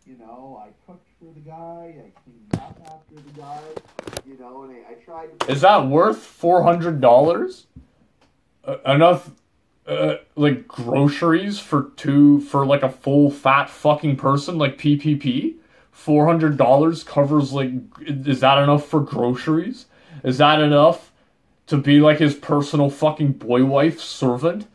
You know, I cooked for the guy. I cleaned up after the guy. You know, and I, I tried. Is that worth four hundred dollars? Enough uh, like groceries for two for like a full fat fucking person like PPP? Four hundred dollars covers like. Is that enough for groceries? Is that enough to be like his personal fucking boy wife servant,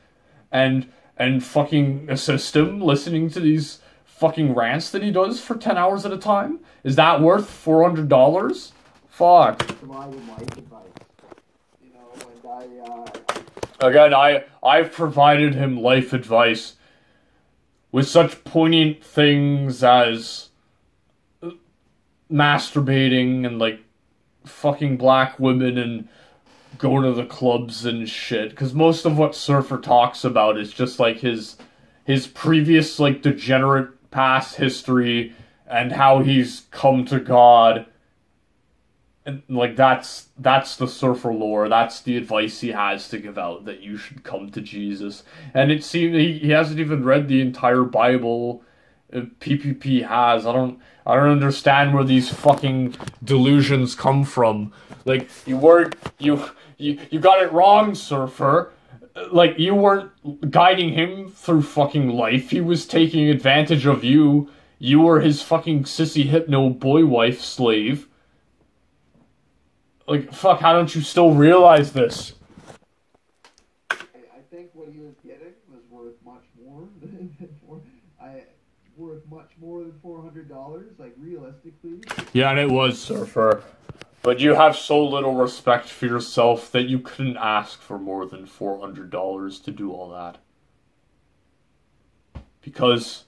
and and fucking assist him listening to these fucking rants that he does for ten hours at a time? Is that worth four hundred dollars? Fuck. You know, and I, uh, Again, I I've provided him life advice with such poignant things as masturbating and like fucking black women and going to the clubs and shit. Because most of what Surfer talks about is just like his his previous like degenerate past history and how he's come to God and like that's that's the surfer lore. That's the advice he has to give out that you should come to jesus. And it seems he, he hasn't even read the entire bible uh, ppp has. I don't i don't understand where these fucking delusions come from. Like you weren't you you, you got it wrong surfer. Like you weren't guiding him through fucking life. He was taking advantage of you. You were his fucking sissy hypno boy wife slave like, fuck, how don't you still realize this? I, I think what he was getting was worth much more <laughs> than, four. I worth much more than four hundred dollars. Like realistically, Yeah, and it was, Surfer. But you have so little respect for yourself that you couldn't ask for more than $400 to do all that. Because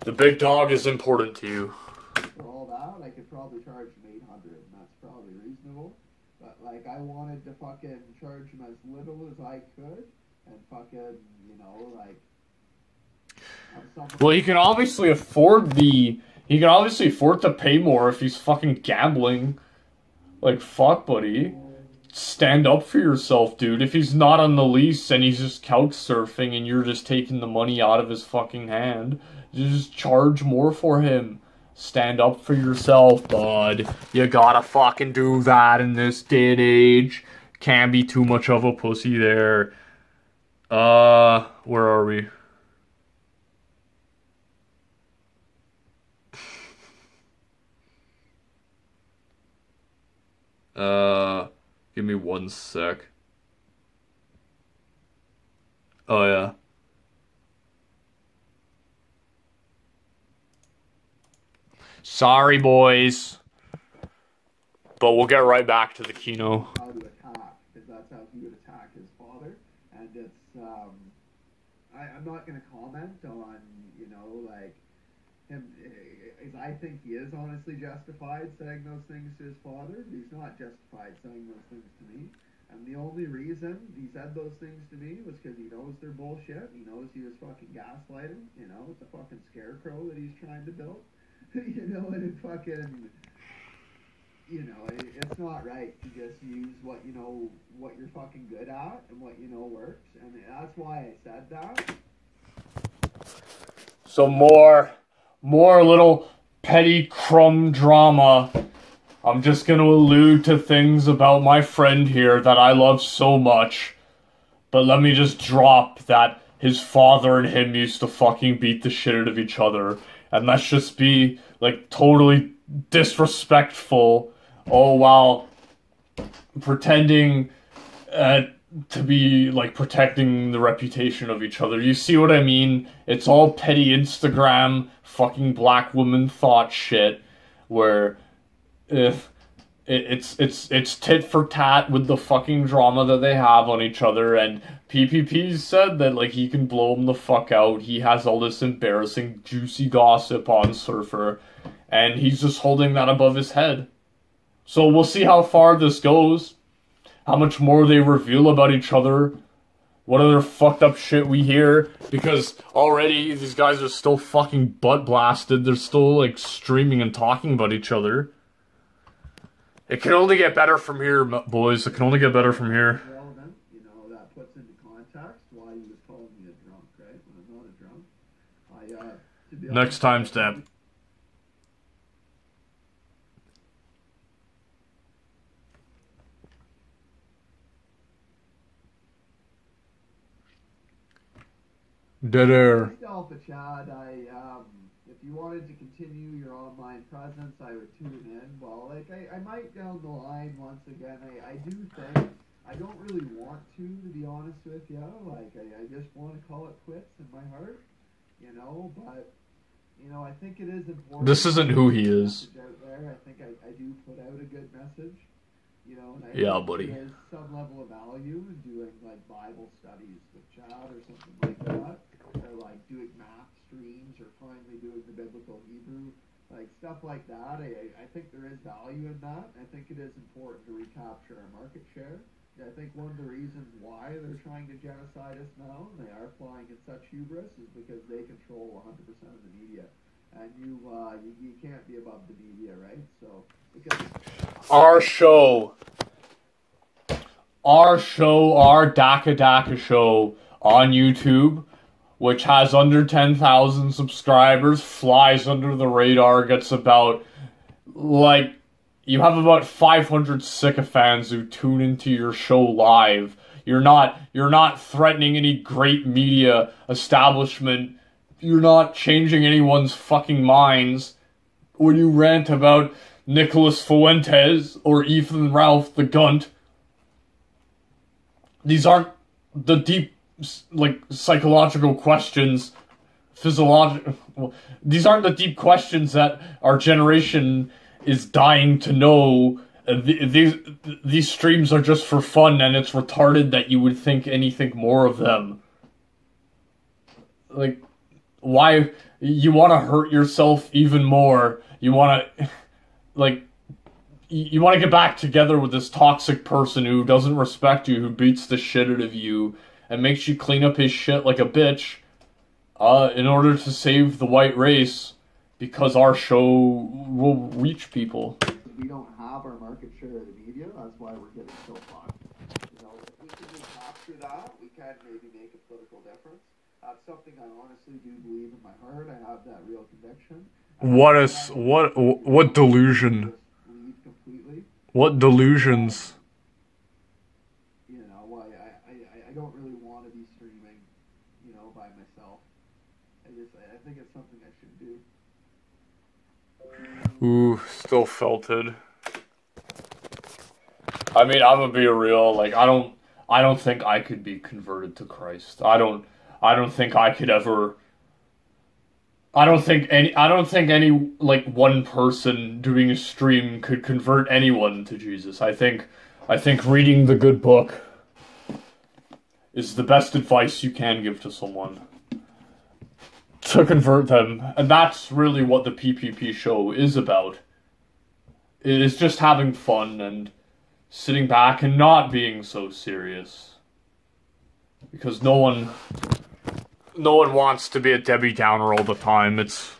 the big dog is important to you. for all that, I could probably charge him eight hundred, probably reasonable. But like, I wanted to fucking charge him as little as I could, and fucking, you know, like. Well, he can obviously afford the. He can obviously afford to pay more if he's fucking gambling. Like, fuck, buddy. Stand up for yourself, dude. If he's not on the lease and he's just couch surfing and you're just taking the money out of his fucking hand, just charge more for him. Stand up for yourself, bud. You gotta fucking do that in this day and age. Can't be too much of a pussy there. Uh, where are we? <laughs> Uh, give me one sec. Oh yeah. Sorry, boys. But we'll get right back to the Kino. how to attack, because that's how he would attack his father. And it's, um, I, I'm not going to comment on, you know, like, him, is I think he is honestly justified saying those things to his father, but he's not justified saying those things to me. And the only reason he said those things to me was because he knows they're bullshit. He knows he was fucking gaslighting, you know, with the fucking scarecrow that he's trying to build. <laughs> you know, and it fucking you know, it, it's not right to just use what you know, what you're fucking good at, and what you know works, and that's why I said that. So more, more little petty crumb drama. I'm just gonna allude to things about my friend here that I love so much. But let me just drop that his father and him used to fucking beat the shit out of each other. And let's just be like totally disrespectful. Oh wow. Pretending uh, to be like protecting the reputation of each other. You see what I mean? It's all petty Instagram fucking black woman thought shit where if it's it's it's tit for tat with the fucking drama that they have on each other and PPP said that like he can blow him the fuck out. He has all this embarrassing juicy gossip on Surfer and he's just holding that above his head. So we'll see how far this goes how much more they reveal about each other, what other fucked up shit we hear, because already these guys are still fucking butt blasted. They're still like streaming and talking about each other. It can only get better from here, boys. It can only get better from here. relevant, you know, that puts into context why he was calling me a drunk, right? When I'm not a drunk. I, uh, to be Next honest, timestamp. Dead air. Myself, Chad, I, um, if you wanted to continue your online presence, I would tune in. Well, like, I, I might down the line once again. I, I do think, I don't really want to, to be honest with you. Like, I, I just want to call it quits in my heart, you know, but, you know, I think it is important. This isn't who he is. Out there. I think I, I do put out a good message, you know, and I Yeah, think buddy. There is some level of value in doing, like, Bible studies with Chad or something like that or like doing math streams or finally doing the biblical Hebrew, like stuff like that. I, I think there is value in that. I think it is important to recapture our market share. I think one of the reasons why they're trying to genocide us now, and they are flying in such hubris, is because they control 100% of the media. And you, uh, you, you can't be above the media, right? So, because Our show. Our show, our Daka Daka show on YouTube, which has under 10,000 subscribers, flies under the radar, gets about, like, you have about 500 sycophants who tune into your show live. You're not, you're not threatening any great media establishment. You're not changing anyone's fucking minds when you rant about Nicholas Fuentes or Ethan Ralph the Gunt. These aren't the deep, like, psychological questions, physiological. These aren't the deep questions that our generation is dying to know. Uh, th- These these streams are just for fun, and it's retarded that you would think anything more of them. Like, why you want to hurt yourself even more? You want to, <laughs> like, you want to get back together with this toxic person who doesn't respect you, who beats the shit out of you, and makes you clean up his shit like a bitch, uh, in order to save the white race, because our show will reach people. we don't have our market share of the media, that's why we're getting so fucked. You know, if we can capture that, we can maybe make a political difference. That's something I honestly do believe in my heart. I have that real conviction. What is what what delusion? Completely. What delusions? You know, I, I, I, I don't really want to be streaming, you know, by myself. I just, I, I think it's something I should do. Ooh, still felted. I mean, I'm gonna be real. Like, I don't, I don't think I could be converted to Christ. I don't, I don't think I could ever. I don't think any. I don't think any like one person doing a stream could convert anyone to Jesus. I think, I think reading the good book is the best advice you can give to someone to convert them. And that's really what the PPP show is about. It is just having fun and sitting back and not being so serious. Because no one no one wants to be a Debbie Downer all the time. It's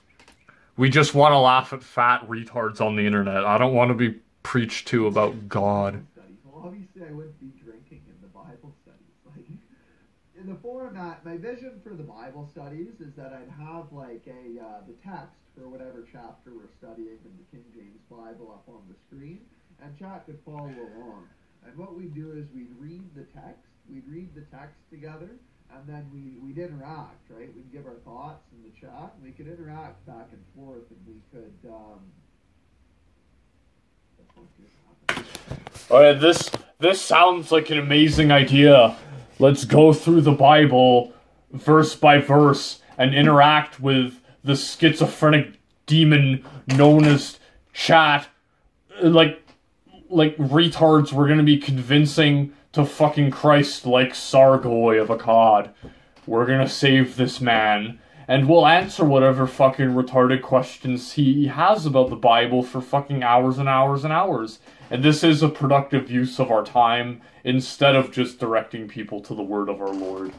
we just want to laugh at fat retards on the internet. I don't want to be preached to about God. studies. Well, obviously, I wouldn't be drinking in the Bible studies. Like, in the format, my vision for the Bible studies is that I'd have like a uh, the text for whatever chapter we're studying in the King James Bible up on the screen, and chat could follow along. And what we do is we'd read the text, we'd read the text together, and then we we'd interact, right? We'd give our thoughts in the chat, and we could interact back and forth, and we could. Um. Alright, this this sounds like an amazing idea. Let's go through the Bible verse by verse and interact with the schizophrenic demon known as chat. Like like retards we're gonna be convincing to fucking Christ like Sargon of Akkad. We're gonna save this man. And we'll answer whatever fucking retarded questions he has about the Bible for fucking hours and hours and hours. And this is a productive use of our time instead of just directing people to the word of our Lord.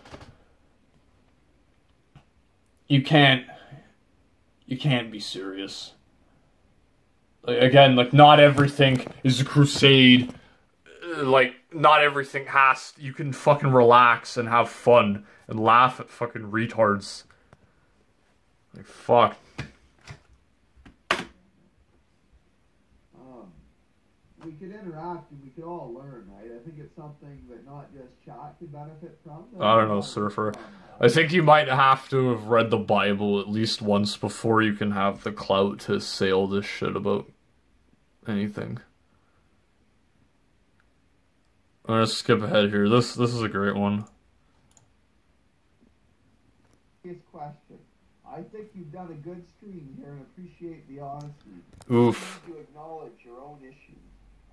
You can't you can't be serious. Again, like not everything is a crusade. Uh, Like not everything has. You can fucking relax and have fun and laugh at fucking retards. Like fuck. Um, we could interact and we could all learn, right? I think it's something that not just chat can benefit from. I don't know, Surfer. I think you might have to have read the Bible at least once before you can have the clout to say all this shit about anything. I'm gonna skip ahead here. This this is a great one. Question. I think you've done a good stream here and appreciate the honesty. Oof. You acknowledge your own issues.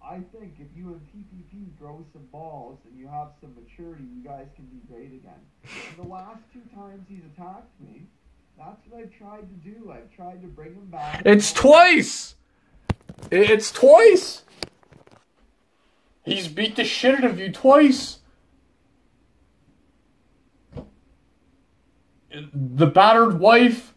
I think if you and PPP grow some balls and you have some maturity, you guys can be great again. The last two times he's attacked me, that's what I've tried to do. I've tried to bring him back. It's twice. It's twice. He's beat the shit out of you twice. The battered wife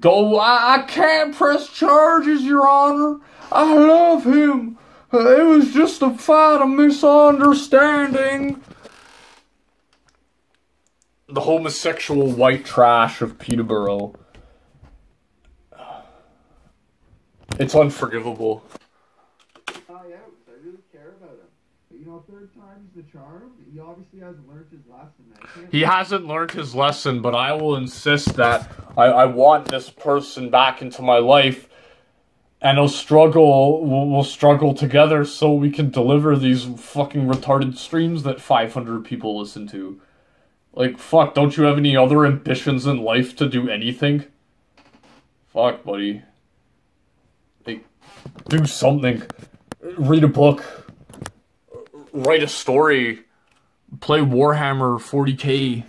go. I, I can't press charges, Your Honor. I love him. Uh, it was just a fight, a misunderstanding. The homosexual white trash of Peterborough. It's unforgivable. eye out. I really care about him. But you know, third time's the charm. He obviously hasn't learned his lesson. He hasn't learned his lesson, but I will insist that I, I want this person back into my life, and I'll struggle. We'll, we'll struggle together so we can deliver these fucking retarded streams that 500 people listen to. Like, fuck, don't you have any other ambitions in life to do anything? Fuck, buddy. Like, do something. Read a book. Write a story play Warhammer 40k.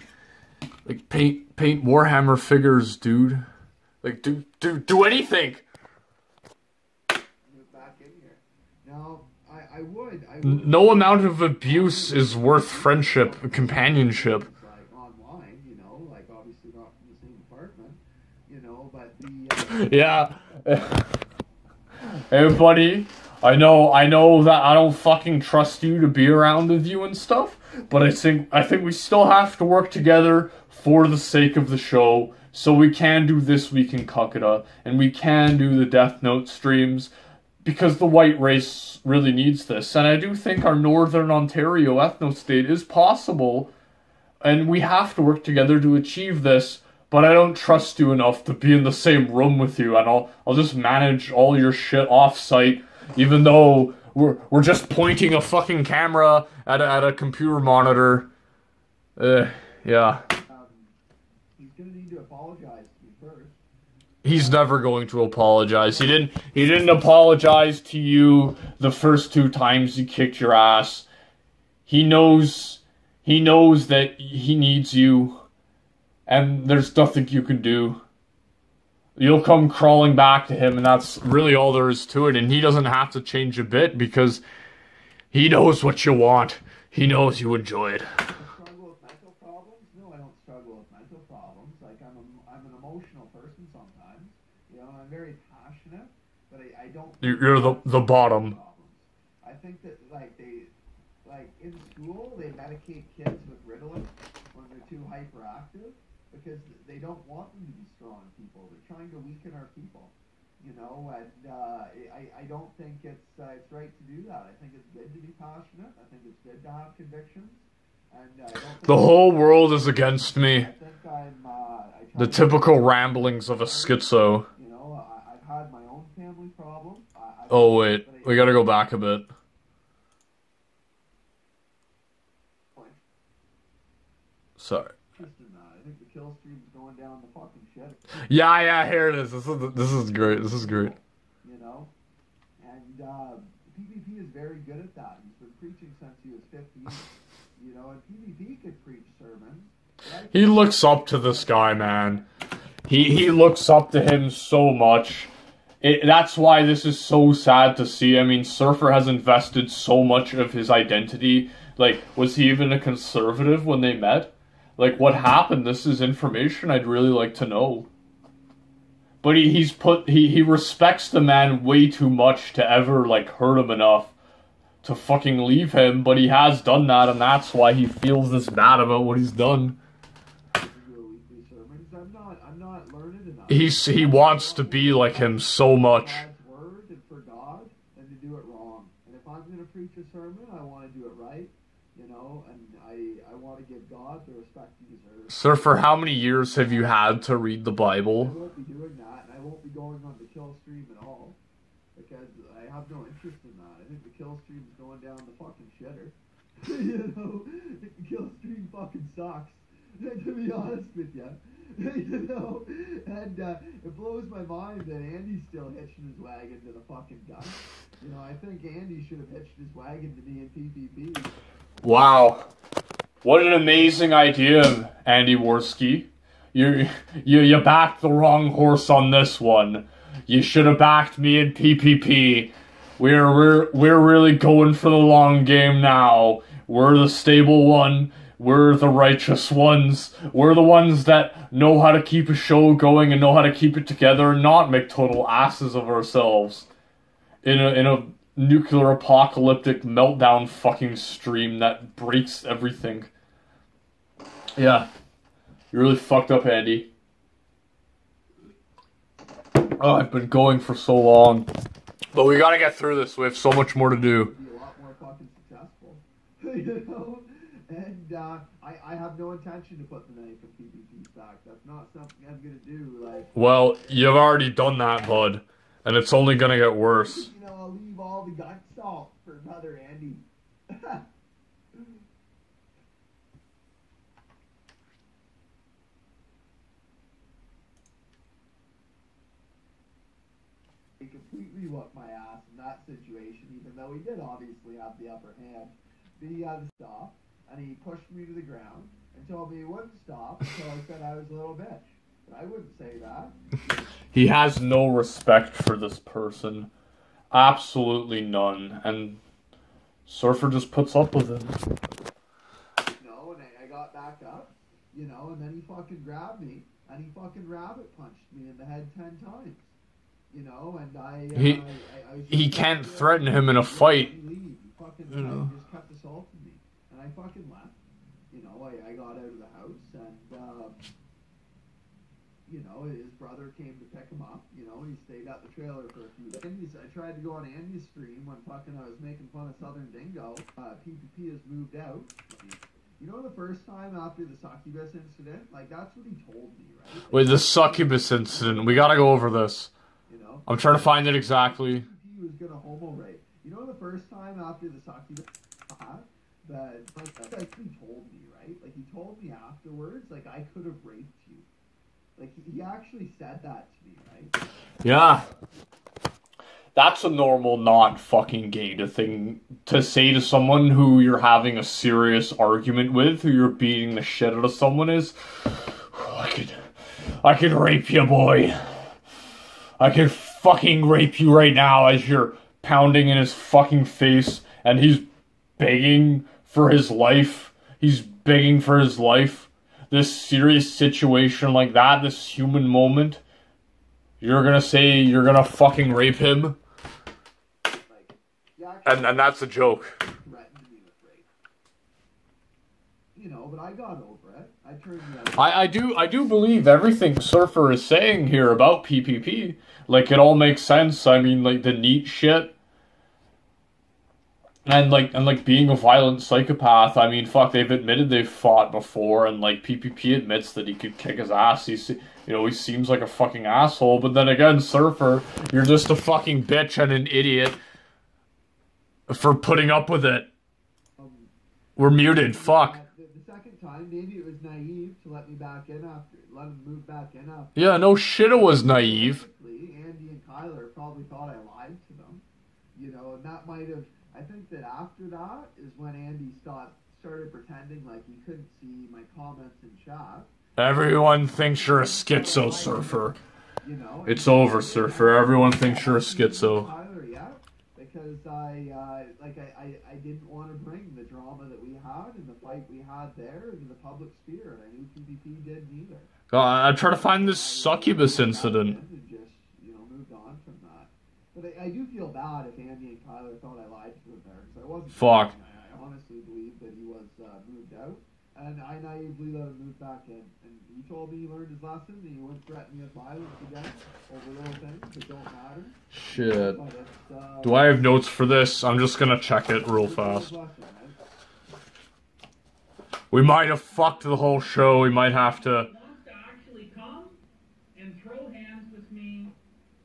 Like paint paint Warhammer figures, dude. Like do do do anything. move back in here. Now, I, would. I would. No amount of abuse is worth friendship, companionship. Like online, you know, like obviously not from the same apartment, you know, but the. Uh, <laughs> yeah. <laughs> hey buddy, I know I know that I don't fucking trust you to be around with you and stuff, but I think I think we still have to work together for the sake of the show. So we can do this week in Kakata, and we can do the Death Note streams because the white race really needs this. And I do think our Northern Ontario ethno state is possible, and we have to work together to achieve this. But I don't trust you enough to be in the same room with you, and I'll I'll just manage all your shit off site, even though we're we're just pointing a fucking camera at a, at a computer monitor. Uh, yeah. um, he's gonna need to apologize to me first. He's never going to apologize. He didn't he didn't apologize to you the first two times he kicked your ass. He knows he knows that he needs you and there's nothing you can do. You'll come crawling back to him and that's really all there is to it and he doesn't have to change a bit because he knows what you want. He knows you enjoy it. I struggle with mental problems? No, I don't struggle with mental problems. Like I'm, a, I'm an emotional person sometimes. You know, I'm very passionate, but I, I don't. You're you're the the bottom. I think that like they, like in school, they medicate kids with Ritalin when they're too hyperactive because they don't want them to be strong people. They're trying to weaken our people. You know, and uh, I, I don't think it's uh, it's right to do that. I think it's good to be passionate. I think it's good to have convictions. And uh, I don't think The whole world is against me. I think I'm. Uh, I The typical ramblings of a schizo. You know, I, had my own family problems. I, I, Oh wait, we gotta go back a bit. Sorry. Interested in that. I think the kill stream's going down the fucking shit. Yeah, yeah, here it is. This is this is great. This is great. You know, and uh, PPP is very good at that. He's been preaching since he was 15. You know, and PPP could preach sermons. He looks up to this guy, man. He he looks up to him so much. It, that's why this is so sad to see. I mean, Surfer has invested so much of his identity. Like, was he even a conservative when they met? Like, what happened? This is information I'd really like to know. but he, he's put he, he respects the man way too much to ever like hurt him enough to fucking leave him, but he has done that and that's why he feels this bad about what he's done. do a weekly sermon 'cause I'm not I'm not learned enough. He's he wants to be like him so much. Word and for God and to do it wrong. And if I'm gonna preach a sermon, I want to do it right, you know, and I I want to give God the respect he deserves. Sir, for how many years have you had to read the I Bible? won't be doing that, and I won't be going on the kill stream at all because I have no interest in that. I think the kill stream's going down the fucking shitter. <laughs> you know, the kill stream fucking sucks. <laughs> to be honest with you. <laughs> you know, and uh, it blows my mind that Andy's still hitching his wagon to the fucking gun. You know, I think Andy should have hitched his wagon to me in PPP. Wow. What an amazing idea, Andy Warski. You you you backed the wrong horse on this one. You should have backed me in PPP. We're we're we're really going for the long game now. We're the stable one. We're the righteous ones. We're the ones that know how to keep a show going and know how to keep it together and not make total asses of ourselves. In a in a nuclear apocalyptic meltdown fucking stream that breaks everything. Yeah. You really fucked up, Andy. Oh, I've been going for so long. But we gotta get through this. We have so much more to do. <laughs> And uh, I, I have no intention to put the knife in PPP back. That's not something I'm gonna do. Like, Well, you've already done that, bud. And it's only gonna get worse. you know, I'll leave all the salt for another Andy. <laughs> He completely whooped my ass in that situation, even though he did obviously have the upper hand. But he had to stop, and he pushed me to the ground and told me he wouldn't stop until I said I was a little bitch. But I wouldn't say that. He has no respect for this person. Absolutely none. And Surfer just puts up with it. you know, and I, I got back up, you know, and then he fucking grabbed me and he fucking rabbit punched me in the head ten times, you know, and I. Uh, He- I, I, he can't threaten him in a fight. Leave. He fucking You know. just kept assaulting me, and I fucking. You know, I, I got out of the house and. Uh, you know, his brother came to pick him up. You know, he stayed at the trailer for a few days. I tried to go on Andy's stream when fucking I was making fun of Southern Dingo. Uh, PPP has moved out. You know, the first time after the succubus incident, like that's what he told me, right? Wait, the succubus incident. We gotta go over this. You know, I'm trying to find it exactly. PPP was gonna homo rape. You know, the first time after the succubus, uh, that like that's what he told me, right? Like he told me afterwards, like I could have raped you. Like he, he actually said that to me, right? Yeah. That's a normal, not fucking gay to thing to say to someone who you're having a serious argument with, who you're beating the shit out of someone is. "Oh, I could, I could rape you, boy. I could fucking rape you right now as you're pounding in his fucking face and he's begging for his life. He's begging for his life. This serious situation like that, this human moment. You're gonna say you're gonna fucking rape him? Like he actually And and that's a joke. threatened me with rape. You know, but I got over it. I turned. I, I do I do believe everything Surfer is saying here about PPP. Like it all makes sense. I mean like the NEET shit. And like and like being a violent psychopath, I mean fuck they've admitted they've fought before and like PPP admits that he could kick his ass. He's you know, he seems like a fucking asshole, but then again, Surfer, you're just a fucking bitch and an idiot for putting up with it. We're muted. Fuck. The, second time, maybe it was naive to let me back in after, let him move back in after. Yeah, no shit it was naive. Andy and Kyler probably thought I lied to them. You know, and that might have. I think that after that is when Andy stopped, started pretending like he couldn't see my comments in chat. Everyone thinks you're a schizo surfer. You know, It's over, surfer. Everyone thinks you're a schizo. Tyler, yeah, because I uh, like I, I, I didn't want to bring the drama that we had and the fight we had there into the public sphere, and I knew PPP did neither. Uh, I'm trying to find this succubus incident. And just you know moved on from that. But I, I do feel bad if Andy and Tyler thought I lied Fuck. I, honestly believe that he was uh, moved out, and I naively let him move back in. And he told me he learned his lesson, and he wouldn't threaten me with violence again over little things that don't matter. Shit. Uh, Do I have notes for this? I'm just gonna check it real it's a little fast. We might have fucked the whole show. We might have to. wants to actually come and throw hands with me,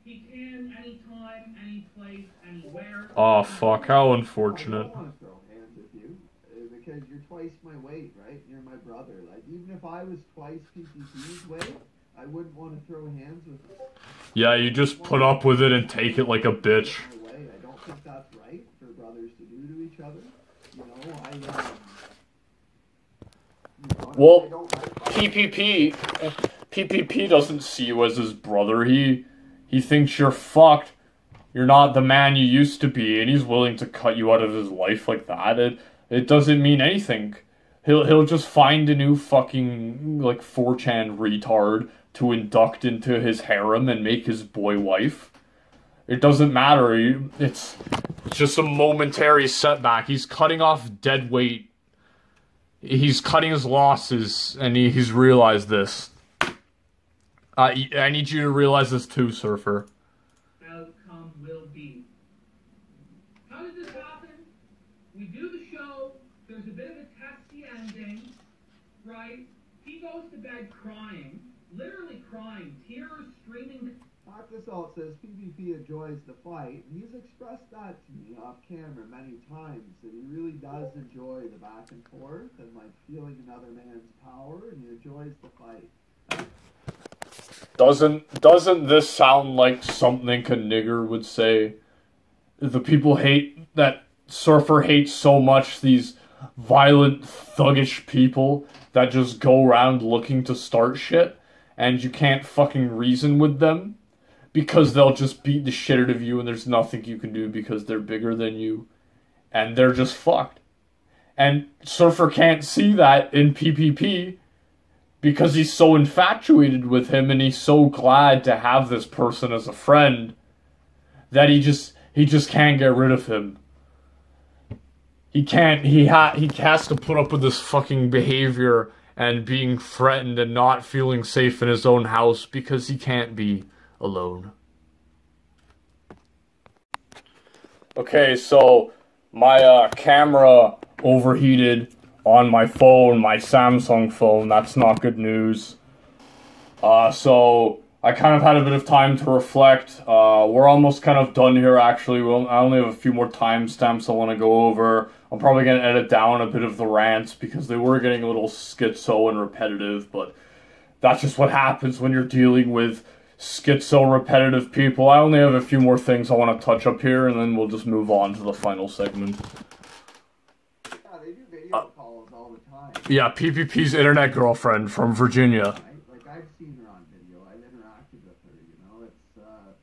he can anytime, any place, anywhere. Oh fuck! How unfortunate. don't want to throw hands with you uh, because you're twice my weight, right? You're my brother. Like even if I was twice PPP's weight, I wouldn't want to throw hands with you. Yeah, you just put up with it and take it like a bitch. I don't think that's right for brothers to do to each other. You know, I. Um, Well, I don't like PPP, PPP doesn't see you as his brother. He he thinks you're fucked. You're not the man you used to be, and he's willing to cut you out of his life like that. It it doesn't mean anything. He'll he'll just find a new fucking like 4chan retard to induct into his harem and make his boy wife. It doesn't matter. It's just a momentary setback. He's cutting off dead weight he's cutting his losses and he, he's realized this. Uh, I need you to realize this too, Surfer. outcome will be. How does this happen? We do the show, there's a bit of a testy ending, right? He goes to bed crying, literally crying, tears streaming Mark Assault says PPP enjoys the fight, and he's expressed that to me off camera many times, that he really does enjoy the back and forth and like feeling another man's power, and he enjoys the fight. Doesn't doesn't this sound like something a nigger would say? The people hate that Surfer hates so much these violent thuggish people that just go around looking to start shit and you can't fucking reason with them because they'll just beat the shit out of you and there's nothing you can do because they're bigger than you and they're just fucked. And Surfer can't see that in PPP because he's so infatuated with him and he's so glad to have this person as a friend that he just he just can't get rid of him. He can't he ha he has to put up with this fucking behavior and being threatened and not feeling safe in his own house because he can't be alone. Okay, so my uh, camera overheated on my phone, my Samsung phone. That's not good news. Uh, so I kind of had a bit of time to reflect. Uh, we're almost kind of done here, actually. We'll, I only have a few more timestamps I want to go over. I'm probably going to edit down a bit of the rants because they were getting a little schizo and repetitive, but that's just what happens when you're dealing with schizo repetitive people. I only have a few more things I want to touch up here, and then we'll just move on to the final segment. Yeah, they do video calls all the time. Yeah, PPP's internet girlfriend from Virginia. Right? Like I've seen her on video. I've interacted with her. You know, it's uh,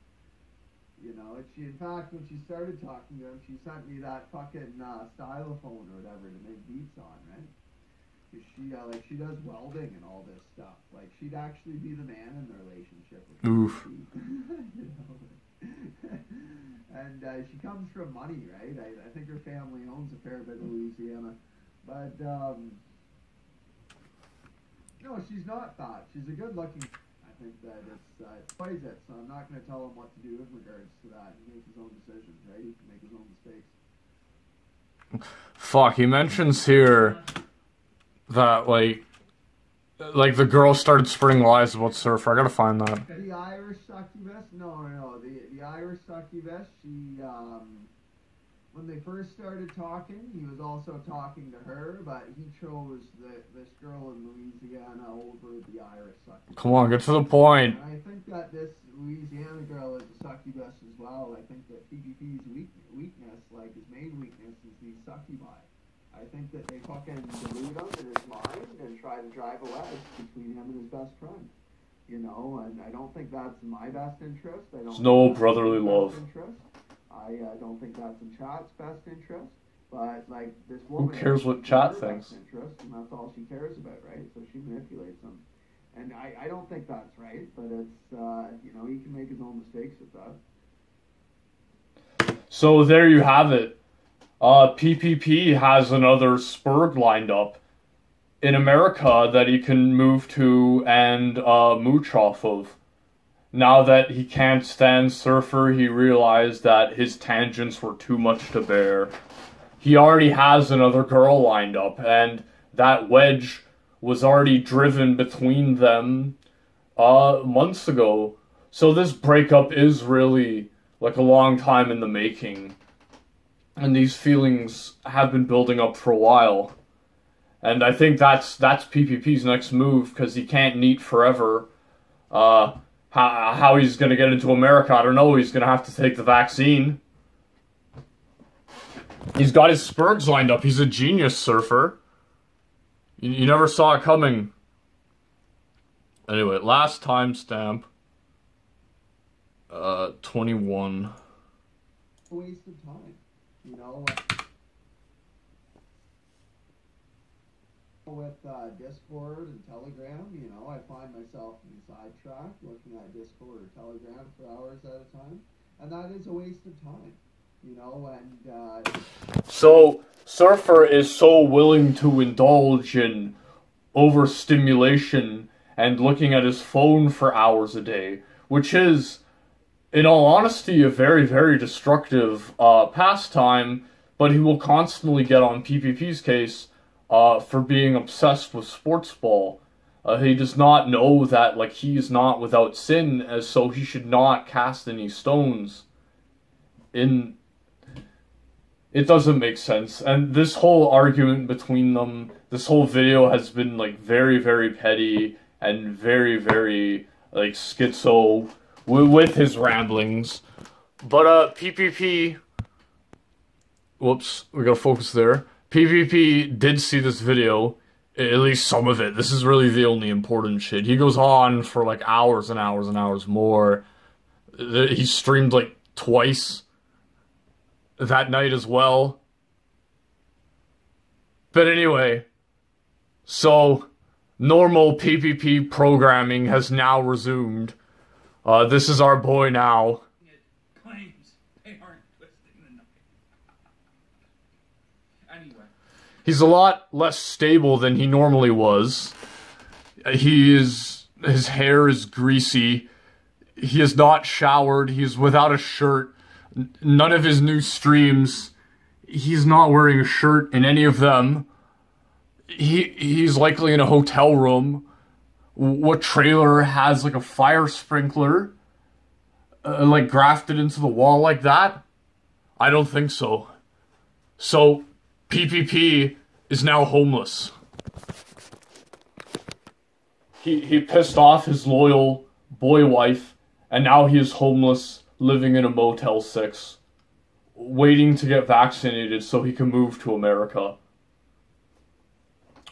you know, she in fact when she started talking to him, she sent me that fucking uh, stylophone or whatever to make beats on, right? 'Cause she uh, like she does welding and all this stuff. Like she'd actually be the man in the relationship. With Oof. <laughs> you know. <laughs> and uh, she comes from money, right? I, I think her family owns a fair bit of Louisiana, but um, no, she's not fat. She's a good looking. I think that it's uh, it's plays it, so I'm not going to tell him what to do in regards to that. He makes his own decisions, right? He can make his own mistakes. Fuck, he mentions here that like like the girl started spreading lies about Surfer. I gotta find that. The Irish succubus? No, no, no. The the Irish succubus. She um, when they first started talking, he was also talking to her, but he chose the, this girl in Louisiana over the Irish succubus. Come on, get to the point. And I think that this Louisiana girl is a succubus as well. I think that PPP's weak, weakness, like his main weakness, is these succubi. I think that they fucking delude him in his mind and try to drive a wedge between him and his best friend. You know, and I don't think that's my best interest. I don't There's no brotherly love. Interest. I uh, don't think that's in chat's best interest. But like this woman, who cares what chat thinks? Interest, and that's all she cares about, right? So she manipulates them, and I, I don't think that's right. But it's uh, you know he can make his own mistakes with that. So there you have it. Uh, PPP has another Spurg lined up in America that he can move to and uh, mooch off of. Now that he can't stand Surfer, he realized that his tangents were too much to bear. He already has another girl lined up, and that wedge was already driven between them uh, months ago. So this breakup is really like a long time in the making. And these feelings have been building up for a while. And I think that's that's PPP's next move because he can't NEET forever. Uh, how, how he's going to get into America, I don't know. He's going to have to take the vaccine. He's got his Spurgs lined up. He's a genius surfer. You, you never saw it coming. Anyway, last timestamp. Uh, 21. a waste of time. You know, with uh, Discord and Telegram, you know, I find myself sidetracked looking at Discord or Telegram for hours at a time, and that is a waste of time. You know, and uh, So, Surfer is so willing to indulge in overstimulation and looking at his phone for hours a day, which is, in all honesty, a very, very destructive uh, pastime, but he will constantly get on PPP's case uh, for being obsessed with sports ball. Uh, he does not know that, like, he is not without sin, as so he should not cast any stones in it doesn't make sense. And this whole argument between them, this whole video has been like very, very petty and very, very like schizo with his ramblings. But uh, PPP. Whoops, we gotta focus there. PPP did see this video, at least some of it. This is really the only important shit. He goes on for like hours and hours and hours more. He streamed like twice that night as well. But anyway, so normal PPP programming has now resumed. Uh, this is our boy now. It claims they aren't twisting the knife. Anyway, He's a lot less stable than he normally was. He is his hair is greasy. He is not showered. He is without a shirt. None of his new streams. He's not wearing a shirt in any of them. He he's likely in a hotel room. What trailer has like a fire sprinkler, uh, like grafted into the wall like that? I don't think so. So PPP is now homeless. He he pissed off his loyal boy wife, and now he is homeless, living in a Motel 6, waiting to get vaccinated so he can move to America.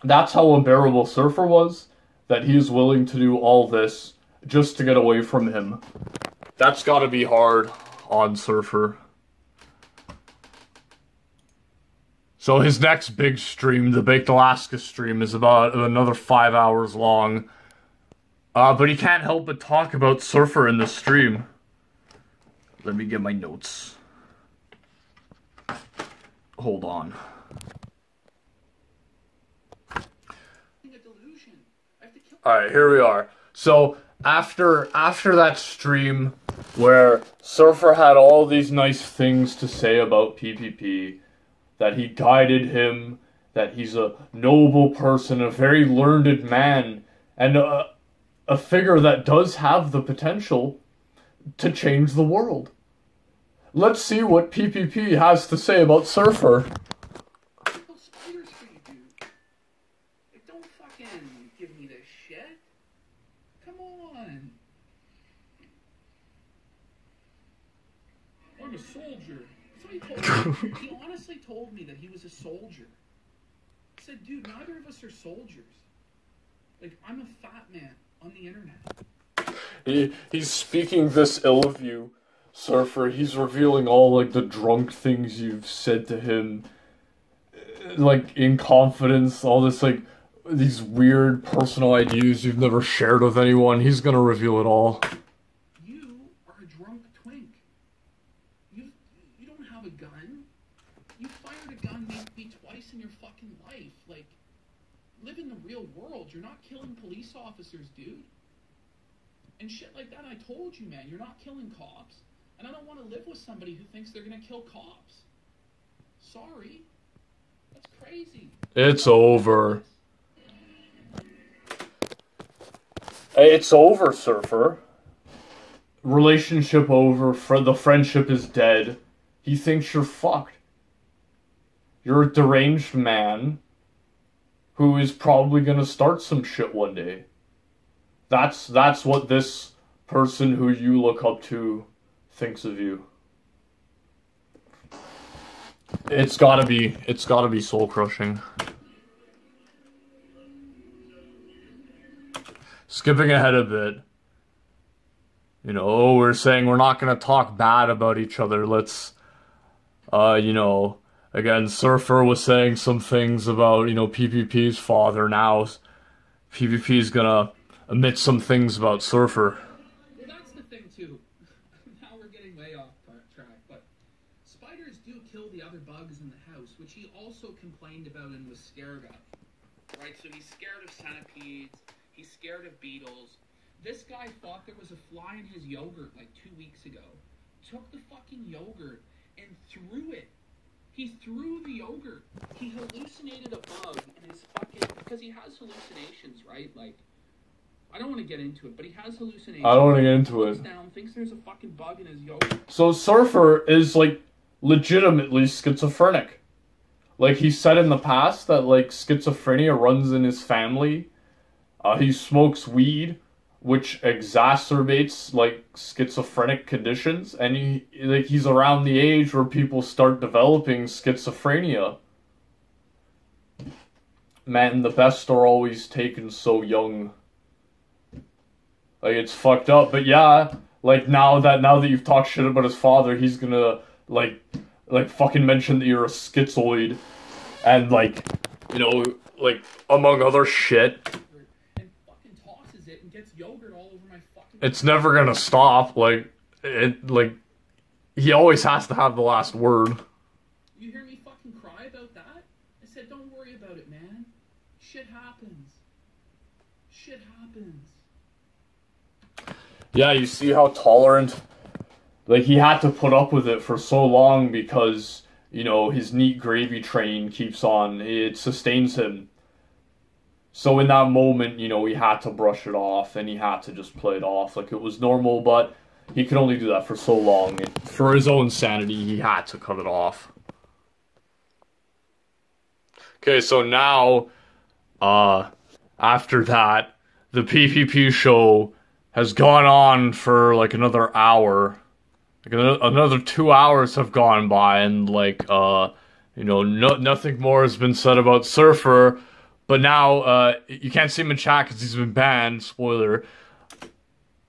That's how unbearable Surfer was, that he is willing to do all this just to get away from him. That's gotta be hard on Surfer. So his next big stream, the Baked Alaska stream, is about another five hours long. Uh, but he can't help but talk about Surfer in the stream. Let me get my notes. Hold on. a delusion. I have to kill. All right, here we are. So after after that stream where Surfer had all these nice things to say about PPP, that he guided him, that he's a noble person, a very learned man, and a, a figure that does have the potential to change the world. Let's see what PPP has to say about Surfer. <laughs> Told me that he was a soldier. I said, dude, neither of us are soldiers. Like, I'm a fat man on the internet. He, he's speaking this ill of you Surfer, he's revealing all like the drunk things you've said to him, uh, like in confidence, all this like these weird personal ideas you've never shared with anyone. He's gonna reveal it all. You are a drunk twink. You you don't have a gun. You fired a gun maybe twice in your fucking life. Like, live in the real world. You're not killing police officers, dude. And shit like that. I told you, man. You're not killing cops. And I don't want to live with somebody who thinks they're gonna kill cops. Sorry. That's crazy. It's over. It's over, Surfer. Relationship over. For the friendship is dead. He thinks you're fucked. You're a deranged man who is probably gonna start some shit one day. That's that's what this person who you look up to thinks of you. It's gotta be it's gotta be soul crushing. Skipping ahead a bit. You know, we're saying we're not gonna talk bad about each other. Let's uh, you know, again, Surfer was saying some things about, you know, PPP's father. Now, PPP's gonna admit some things about Surfer. Well, that's the thing too. <laughs> now we're getting way off track, but spiders do kill the other bugs in the house, which he also complained about and was scared of. Right, so he's scared of centipedes. He's scared of beetles. This guy thought there was a fly in his yogurt like two weeks ago. Took the fucking yogurt and threw it. He threw the yogurt. He hallucinated a bug in his fucking because he has hallucinations, right? Like I don't want to get into it, but he has hallucinations. I don't want to get into it. down, thinks there's a fucking bug in his yogurt. So Surfer is like legitimately schizophrenic. Like he said in the past that like schizophrenia runs in his family. Uh, he smokes weed, which exacerbates like schizophrenic conditions, and he like he's around the age where people start developing schizophrenia. Man, the best are always taken so young. Like it's fucked up, but yeah, like now that now that you've talked shit about his father, he's gonna like like fucking mention that you're a schizoid, and like you know like among other shit. And fucking tosses it and gets yogurt all over my fucking. It's never gonna stop. Like it like he always has to have the last word. You hear me fucking cry about that? I said, don't worry about it, man. Shit happens. Shit happens. Yeah, you see how tolerant like he had to put up with it for so long because you know his NEET gravy train keeps on. It sustains him. So in that moment you know he had to brush it off and he had to just play it off like it was normal but he could only do that for so long. And for his own sanity he had to cut it off. Okay so now uh after that the ppp show has gone on for like another hour. Like another two hours have gone by, and like uh, you know, no, nothing more has been said about Surfer. But now uh, you can't see him in chat because he's been banned. Spoiler.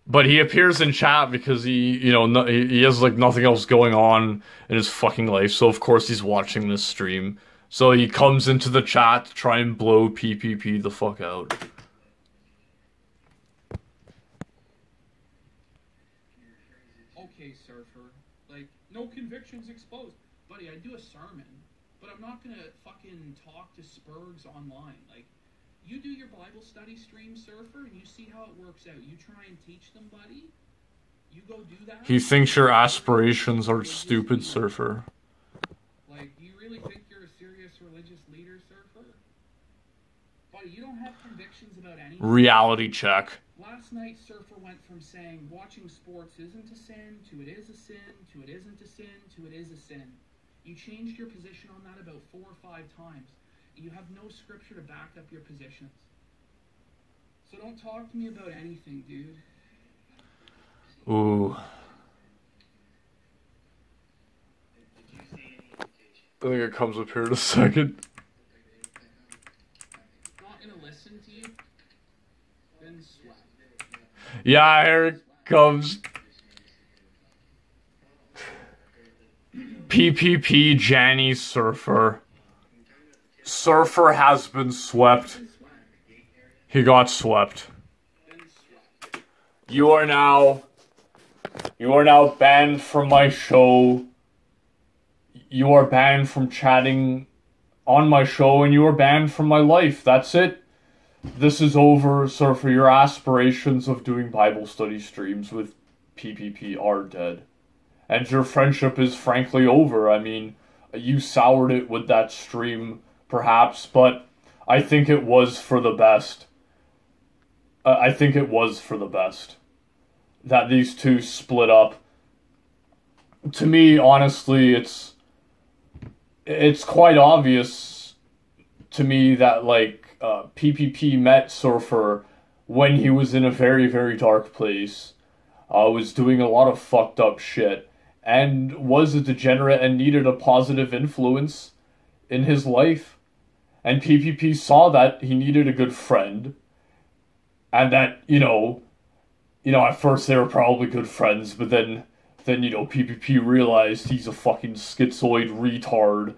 But he appears in chat because he, you know, no, he he has like nothing else going on in his fucking life. So of course he's watching this stream. So he comes into the chat to try and blow PPP the fuck out. Okay, surfer. Like, no convictions exposed. Buddy, I do a sermon, but I'm not gonna fucking talk to Spurgs online. Like, you do your Bible study stream, surfer, and you see how it works out. You try and teach them, buddy. You go do that. He thinks your aspirations are stupid, Surfer. Like, do you really think you're a serious religious leader, surfer? Buddy, you don't have convictions about anything. Reality check. Last night, Surfer went from saying watching sports isn't a sin to it is a sin to it isn't a sin to it is a sin. You changed your position on that about four or five times. You have no scripture to back up your positions. So don't talk to me about anything, dude. Ooh. I think it comes up here in a second. Not gonna listen to you. Then sweat. Yeah, here it comes. PPP Janny Surfer. Surfer has been swept. He got swept. You are now. You are now banned from my show. You are banned from chatting on my show, and you are banned from my life. That's it. This is over, Surfer. Your aspirations of doing Bible study streams with PPP are dead. And your friendship is frankly over. I mean, you soured it with that stream, perhaps, but I think it was for the best. I think it was for the best that these two split up. To me, honestly, it's it's quite obvious to me that like uh, PPP met Surfer when he was in a very very dark place, uh, was doing a lot of fucked up shit, and was a degenerate and needed a positive influence in his life. And PPP saw that he needed a good friend, and that you know you know, at first they were probably good friends, but then, then you know, PPP realized he's a fucking schizoid retard,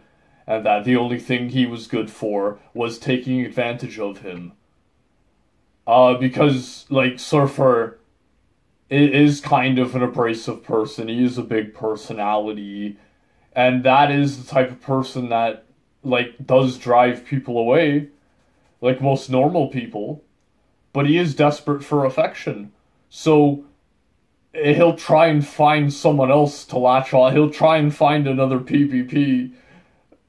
and that the only thing he was good for was taking advantage of him. Uh, because like Surfer is kind of an abrasive person. He is a big personality, and that is the type of person that like does drive people away, like most normal people. But he is desperate for affection so he'll try and find someone else to latch on. He'll try and find another PPP,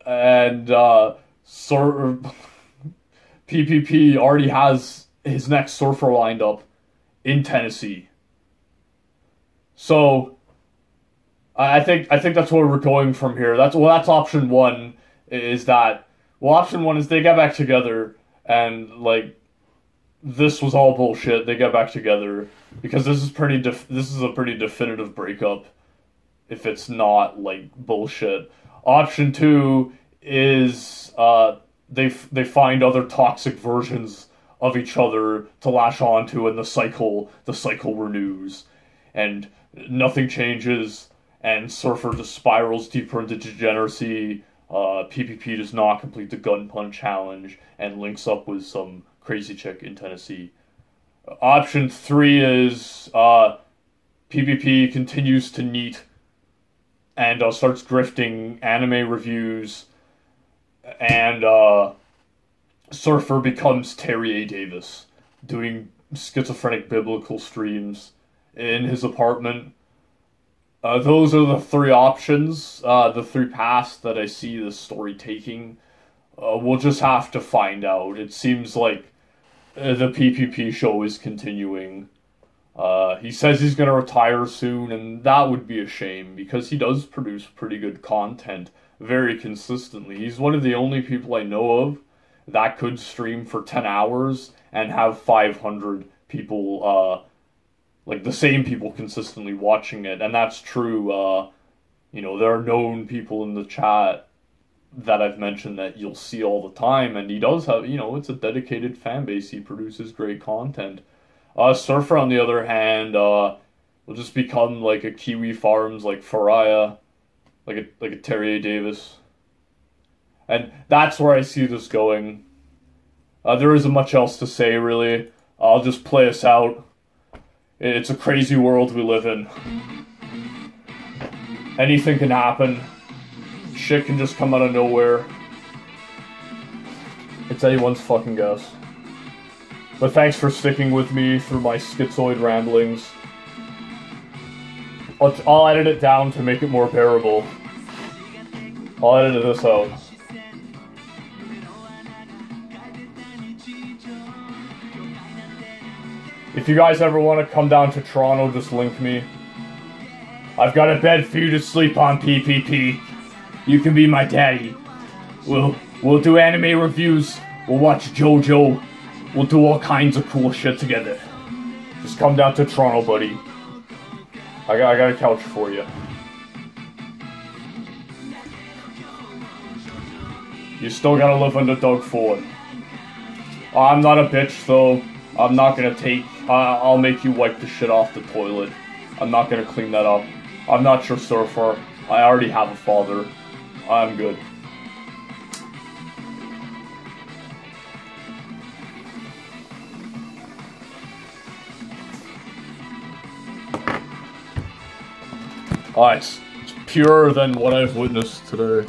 and uh, sur- PPP <laughs> already has his next surfer lined up in Tennessee. So I think I think that's where we're going from here. That's well, that's option one. Is that well? Option one is they get back together and like this was all bullshit. They get back together because this is pretty. Def- this is a pretty definitive breakup. If it's not like bullshit. Option two is uh, they they find other toxic versions of each other to lash onto, and the cycle the cycle renews, and nothing changes, and Surfer just spirals deeper into degeneracy. Uh, PPP does not complete the gun punch challenge and links up with some crazy chick in Tennessee. Option three is uh, PPP continues to NEET and uh, starts grifting anime reviews, and uh, Surfer becomes Terry A. Davis, doing schizophrenic biblical streams in his apartment. Uh, those are the three options, uh, the three paths that I see the story taking. Uh, we'll just have to find out. It seems like uh, the PPP show is continuing. Uh, he says he's going to retire soon, and that would be a shame because he does produce pretty good content very consistently. He's one of the only people I know of that could stream for 10 hours and have 500 people, uh, like the same people consistently watching it. And that's true. Uh, you know, there are known people in the chat that I've mentioned that you'll see all the time, and he does have, you know, it's a dedicated fan base. He produces great content. Uh, Surfer, on the other hand, uh, will just become like a Kiwi Farms, like Faria, like a like a Terry Davis, and that's where I see this going. Uh, there isn't much else to say, really. I'll just play us out. It's a crazy world we live in. Anything can happen shit can just come out of nowhere. It's anyone's fucking guess. But thanks for sticking with me through my schizoid ramblings. I'll, I'll edit it down to make it more bearable. I'll edit this out. If you guys ever want to come down to Toronto, just link me. I've got a bed for you to sleep on, PPP. You can be my daddy. We'll we'll do anime reviews. We'll watch JoJo. We'll do all kinds of cool shit together. Just come down to Toronto, buddy. I got I got a couch for you. You still gotta live under Doug Ford. I'm not a bitch, though. I'm not gonna take. I, I'll make you wipe the shit off the toilet. I'm not gonna clean that up. I'm not your surfer. I already have a father. I'm good. Alright, it's purer than what I've witnessed today.